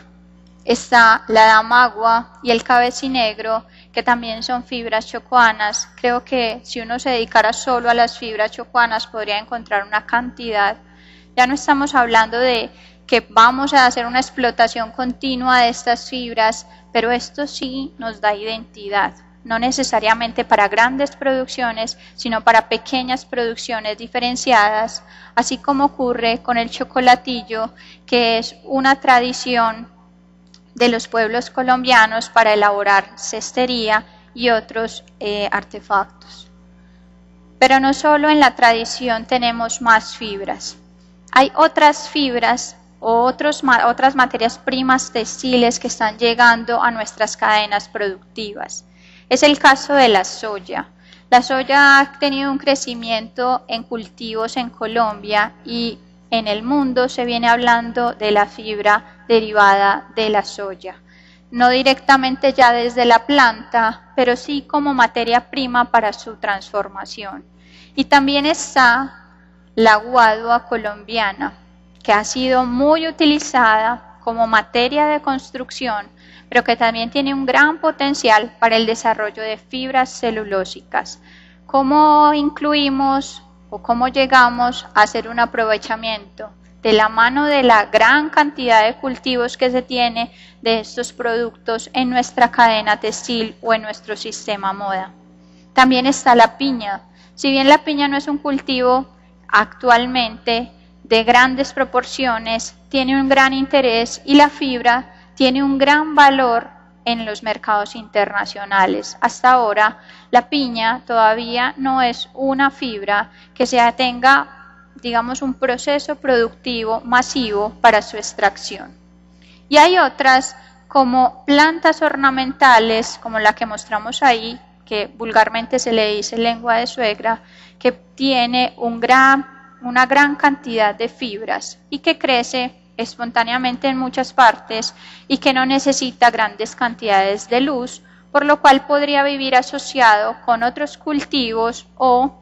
Está la damagua y el cabecinegro, que también son fibras chocuanas. Creo que si uno se dedicara solo a las fibras chocuanas podría encontrar una cantidad. Ya no estamos hablando de que vamos a hacer una explotación continua de estas fibras, pero esto sí nos da identidad, no necesariamente para grandes producciones, sino para pequeñas producciones diferenciadas, así como ocurre con el chocolatillo, que es una tradición de los pueblos colombianos para elaborar cestería y otros eh, artefactos. Pero no solo en la tradición tenemos más fibras, hay otras fibras otros, otras materias primas textiles que están llegando a nuestras cadenas productivas. Es el caso de la soya. La soya ha tenido un crecimiento en cultivos en Colombia y en el mundo se viene hablando de la fibra derivada de la soya. No directamente ya desde la planta, pero sí como materia prima para su transformación. Y también está la guadua colombiana, que ha sido muy utilizada como materia de construcción, pero que también tiene un gran potencial para el desarrollo de fibras celulósicas. ¿Cómo incluimos o cómo llegamos a hacer un aprovechamiento de la mano de la gran cantidad de cultivos que se tiene de estos productos en nuestra cadena textil o en nuestro sistema moda? También está la piña. Si bien la piña no es un cultivo actualmente de grandes proporciones, tiene un gran interés y la fibra tiene un gran valor en los mercados internacionales. Hasta ahora, la piña todavía no es una fibra que se tenga, digamos, un proceso productivo masivo para su extracción. Y hay otras como plantas ornamentales, como la que mostramos ahí, que vulgarmente se le dice lengua de suegra, que tiene una gran cantidad de fibras y que crece espontáneamente en muchas partes y que no necesita grandes cantidades de luz, por lo cual podría vivir asociado con otros cultivos o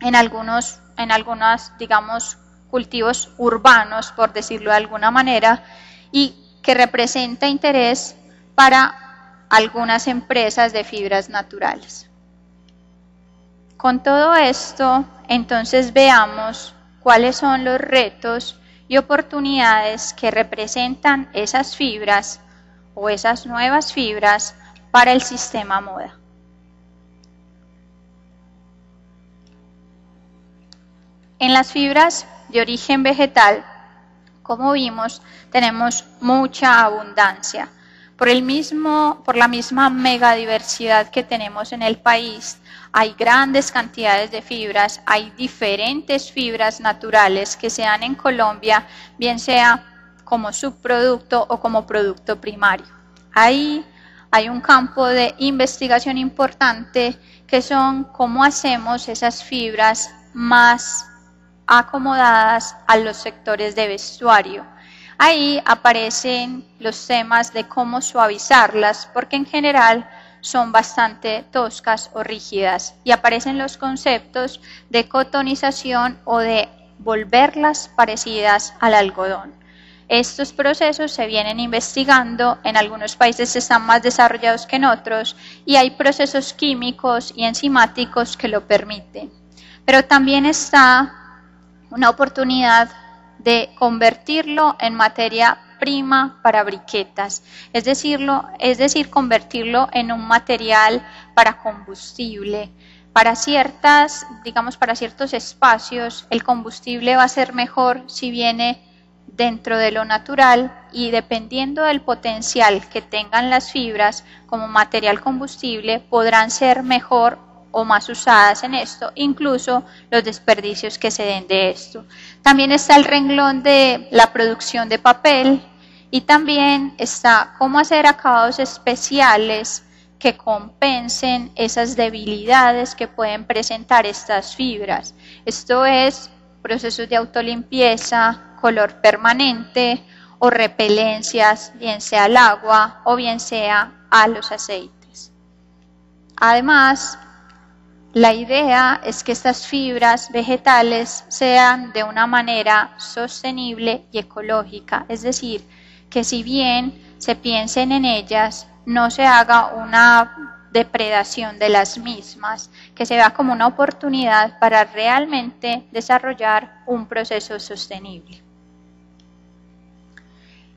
en algunos, en algunos, digamos, cultivos urbanos, por decirlo de alguna manera, y que representa interés para algunas empresas de fibras naturales. Con todo esto, entonces veamos cuáles son los retos y oportunidades que representan esas fibras o esas nuevas fibras para el sistema moda. En las fibras de origen vegetal, como vimos, tenemos mucha abundancia. Por, el mismo, por la misma megadiversidad que tenemos en el país, hay grandes cantidades de fibras, hay diferentes fibras naturales que se dan en Colombia, bien sea como subproducto o como producto primario. Ahí hay un campo de investigación importante que son cómo hacemos esas fibras más acomodadas a los sectores de vestuario. Ahí aparecen los temas de cómo suavizarlas, porque en general son bastante toscas o rígidas y aparecen los conceptos de cotonización o de volverlas parecidas al algodón. Estos procesos se vienen investigando, en algunos países están más desarrollados que en otros y hay procesos químicos y enzimáticos que lo permiten. Pero también está una oportunidad de convertirlo en materia prima para briquetas, es, decir, convertirlo en un material para combustible, para ciertas, digamos, para ciertos espacios, el combustible va a ser mejor si viene dentro de lo natural y dependiendo del potencial que tengan las fibras como material combustible, podrán ser mejor o más usadas en esto, incluso los desperdicios que se den de esto. También está el renglón de la producción de papel y también está cómo hacer acabados especiales que compensen esas debilidades que pueden presentar estas fibras. Esto es procesos de autolimpieza, color permanente o repelencias, bien sea al agua o bien sea a los aceites. Además, la idea es que estas fibras vegetales sean de una manera sostenible y ecológica, es decir, que si bien se piensen en ellas, no se haga una depredación de las mismas, que se vea como una oportunidad para realmente desarrollar un proceso sostenible.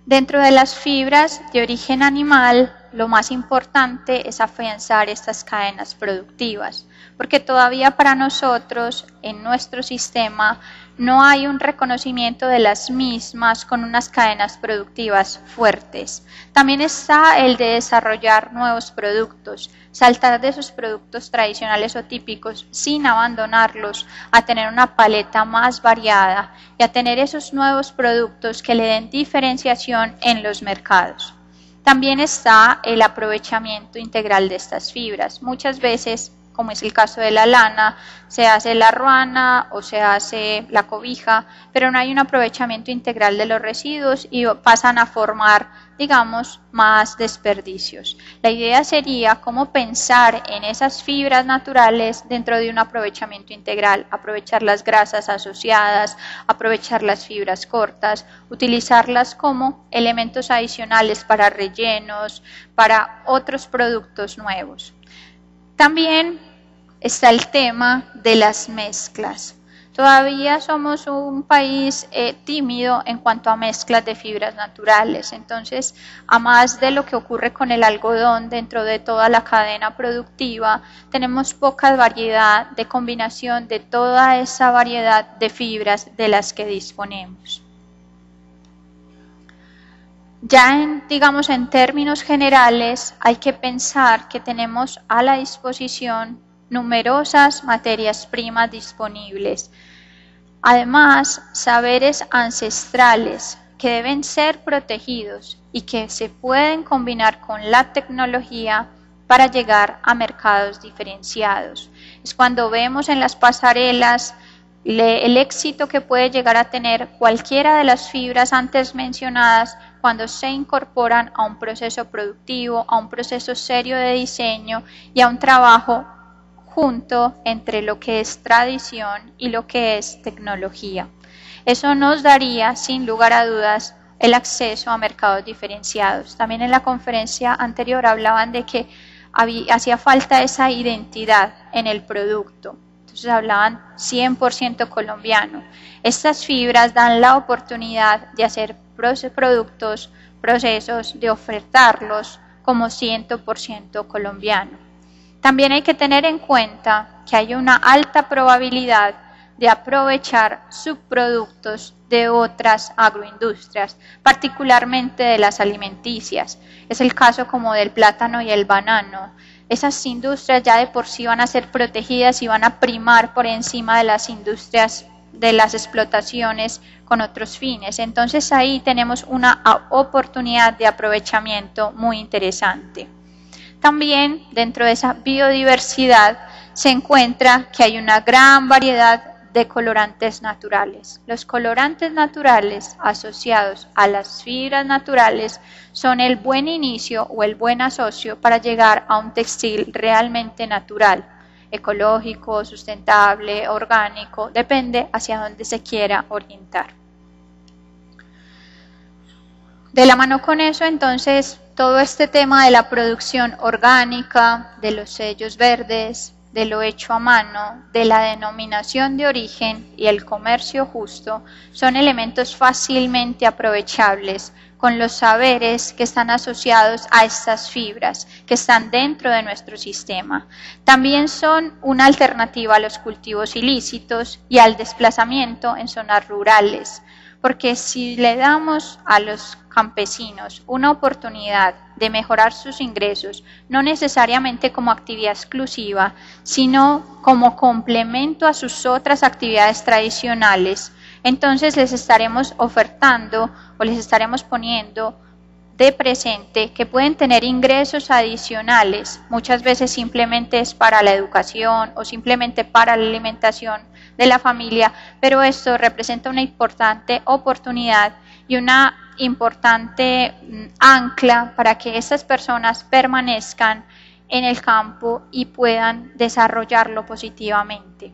Dentro de las fibras de origen animal, lo más importante es afianzar estas cadenas productivas, porque todavía para nosotros, en nuestro sistema, no hay un reconocimiento de las mismas con unas cadenas productivas fuertes. También está el de desarrollar nuevos productos, saltar de esos productos tradicionales o típicos sin abandonarlos, a tener una paleta más variada y a tener esos nuevos productos que le den diferenciación en los mercados. También está el aprovechamiento integral de estas fibras. Muchas veces como es el caso de la lana, se hace la ruana o se hace la cobija, pero no hay un aprovechamiento integral de los residuos y pasan a formar, digamos, más desperdicios. La idea sería cómo pensar en esas fibras naturales dentro de un aprovechamiento integral, aprovechar las grasas asociadas, aprovechar las fibras cortas, utilizarlas como elementos adicionales para rellenos, para otros productos nuevos. También está el tema de las mezclas. Todavía somos un país eh, tímido en cuanto a mezclas de fibras naturales. Entonces, a más de lo que ocurre con el algodón dentro de toda la cadena productiva, tenemos poca variedad de combinación de toda esa variedad de fibras de las que disponemos. Ya en, digamos, en términos generales, hay que pensar que tenemos a la disposición numerosas materias primas disponibles. Además, saberes ancestrales que deben ser protegidos y que se pueden combinar con la tecnología para llegar a mercados diferenciados. Es cuando vemos en las pasarelas el éxito que puede llegar a tener cualquiera de las fibras antes mencionadas cuando se incorporan a un proceso productivo, a un proceso serio de diseño y a un trabajo junto entre lo que es tradición y lo que es tecnología. Eso nos daría, sin lugar a dudas, el acceso a mercados diferenciados. También en la conferencia anterior hablaban de que hacía falta esa identidad en el producto. Entonces hablaban 100% colombiano. Estas fibras dan la oportunidad de hacer productos, procesos, de ofertarlos como 100% colombiano. También hay que tener en cuenta que hay una alta probabilidad de aprovechar subproductos de otras agroindustrias, particularmente de las alimenticias. Es el caso como del plátano y el banano. Esas industrias ya de por sí van a ser protegidas y van a primar por encima de las industrias de las explotaciones con otros fines. Entonces ahí tenemos una oportunidad de aprovechamiento muy interesante. También dentro de esa biodiversidad se encuentra que hay una gran variedad de colorantes naturales. Los colorantes naturales asociados a las fibras naturales son el buen inicio o el buen asocio para llegar a un textil realmente natural, ecológico, sustentable, orgánico, depende hacia dónde se quiera orientar. De la mano con eso, entonces, todo este tema de la producción orgánica, de los sellos verdes, de lo hecho a mano, de la denominación de origen y el comercio justo son elementos fácilmente aprovechables con los saberes que están asociados a estas fibras que están dentro de nuestro sistema. También son una alternativa a los cultivos ilícitos y al desplazamiento en zonas rurales, porque si le damos a los campesinos una oportunidad de mejorar sus ingresos, no necesariamente como actividad exclusiva, sino como complemento a sus otras actividades tradicionales, entonces les estaremos ofertando o les estaremos poniendo de presente que pueden tener ingresos adicionales, muchas veces simplemente es para la educación o simplemente para la alimentación de la familia, pero esto representa una importante oportunidad y una importante mm, ancla para que estas personas permanezcan en el campo y puedan desarrollarlo positivamente.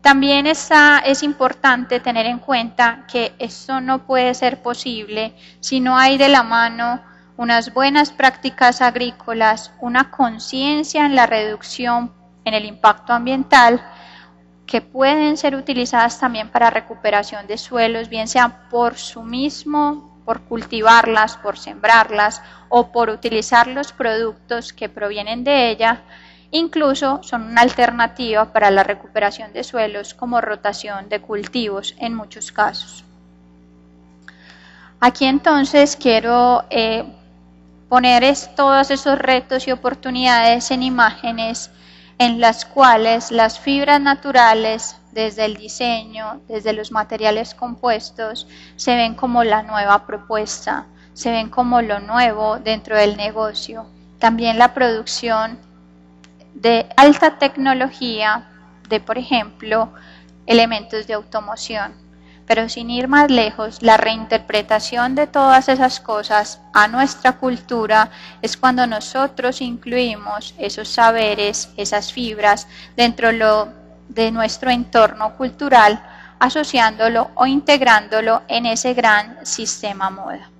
También es importante tener en cuenta que esto no puede ser posible si no hay de la mano unas buenas prácticas agrícolas, una conciencia en la reducción en el impacto ambiental, que pueden ser utilizadas también para recuperación de suelos, bien sea por su mismo, por cultivarlas, por sembrarlas o por utilizar los productos que provienen de ella, Incluso son una alternativa para la recuperación de suelos como rotación de cultivos en muchos casos. Aquí entonces quiero eh, poner todos esos retos y oportunidades en imágenes en las cuales las fibras naturales, desde el diseño, desde los materiales compuestos, se ven como la nueva propuesta, se ven como lo nuevo dentro del negocio. También la producción de alta tecnología, de por ejemplo, elementos de automoción. Pero sin ir más lejos, la reinterpretación de todas esas cosas a nuestra cultura es cuando nosotros incluimos esos saberes, esas fibras dentro de nuestro entorno cultural, asociándolo o integrándolo en ese gran sistema moda.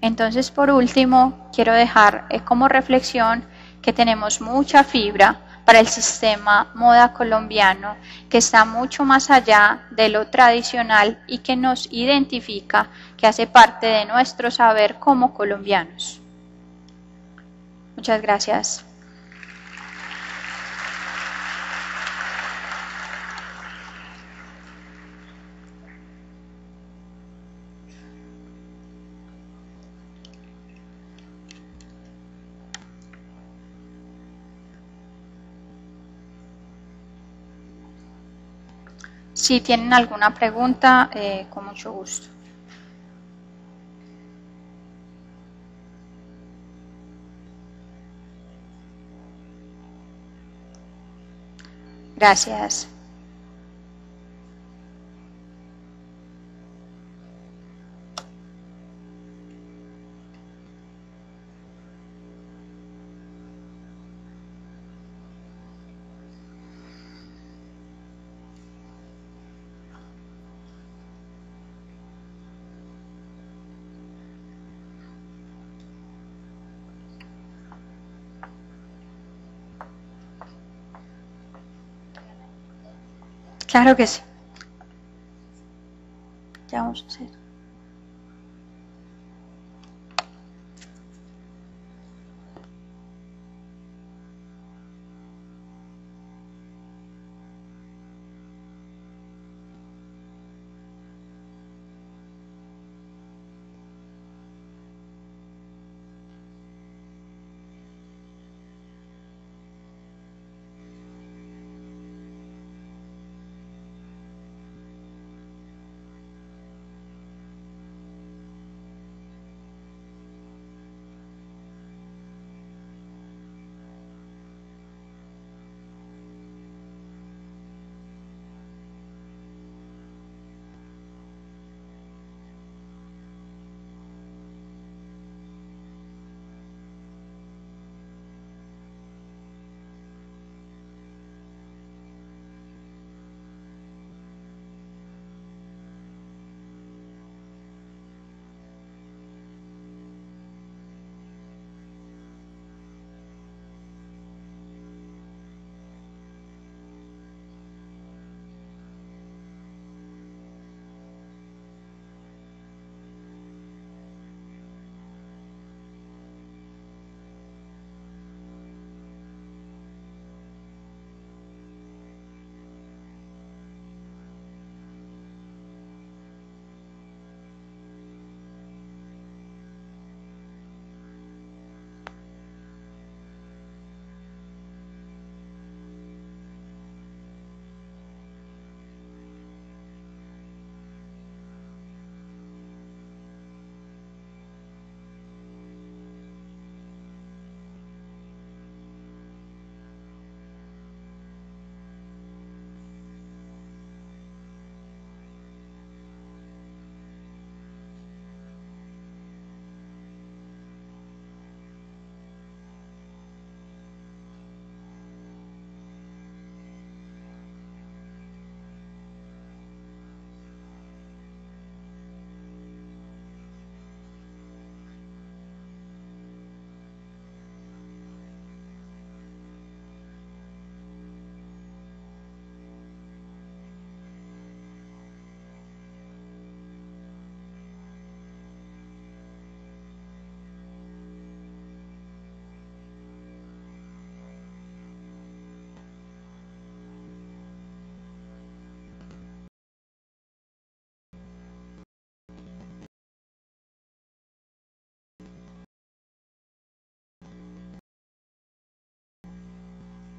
Entonces, por último, quiero dejar eh, como reflexión que tenemos mucha fibra para el sistema moda colombiano, que está mucho más allá de lo tradicional y que nos identifica, que hace parte de nuestro saber como colombianos. Muchas gracias. Si tienen alguna pregunta, eh, con mucho gusto. Gracias. Claro que sí. Ya vamos a hacer.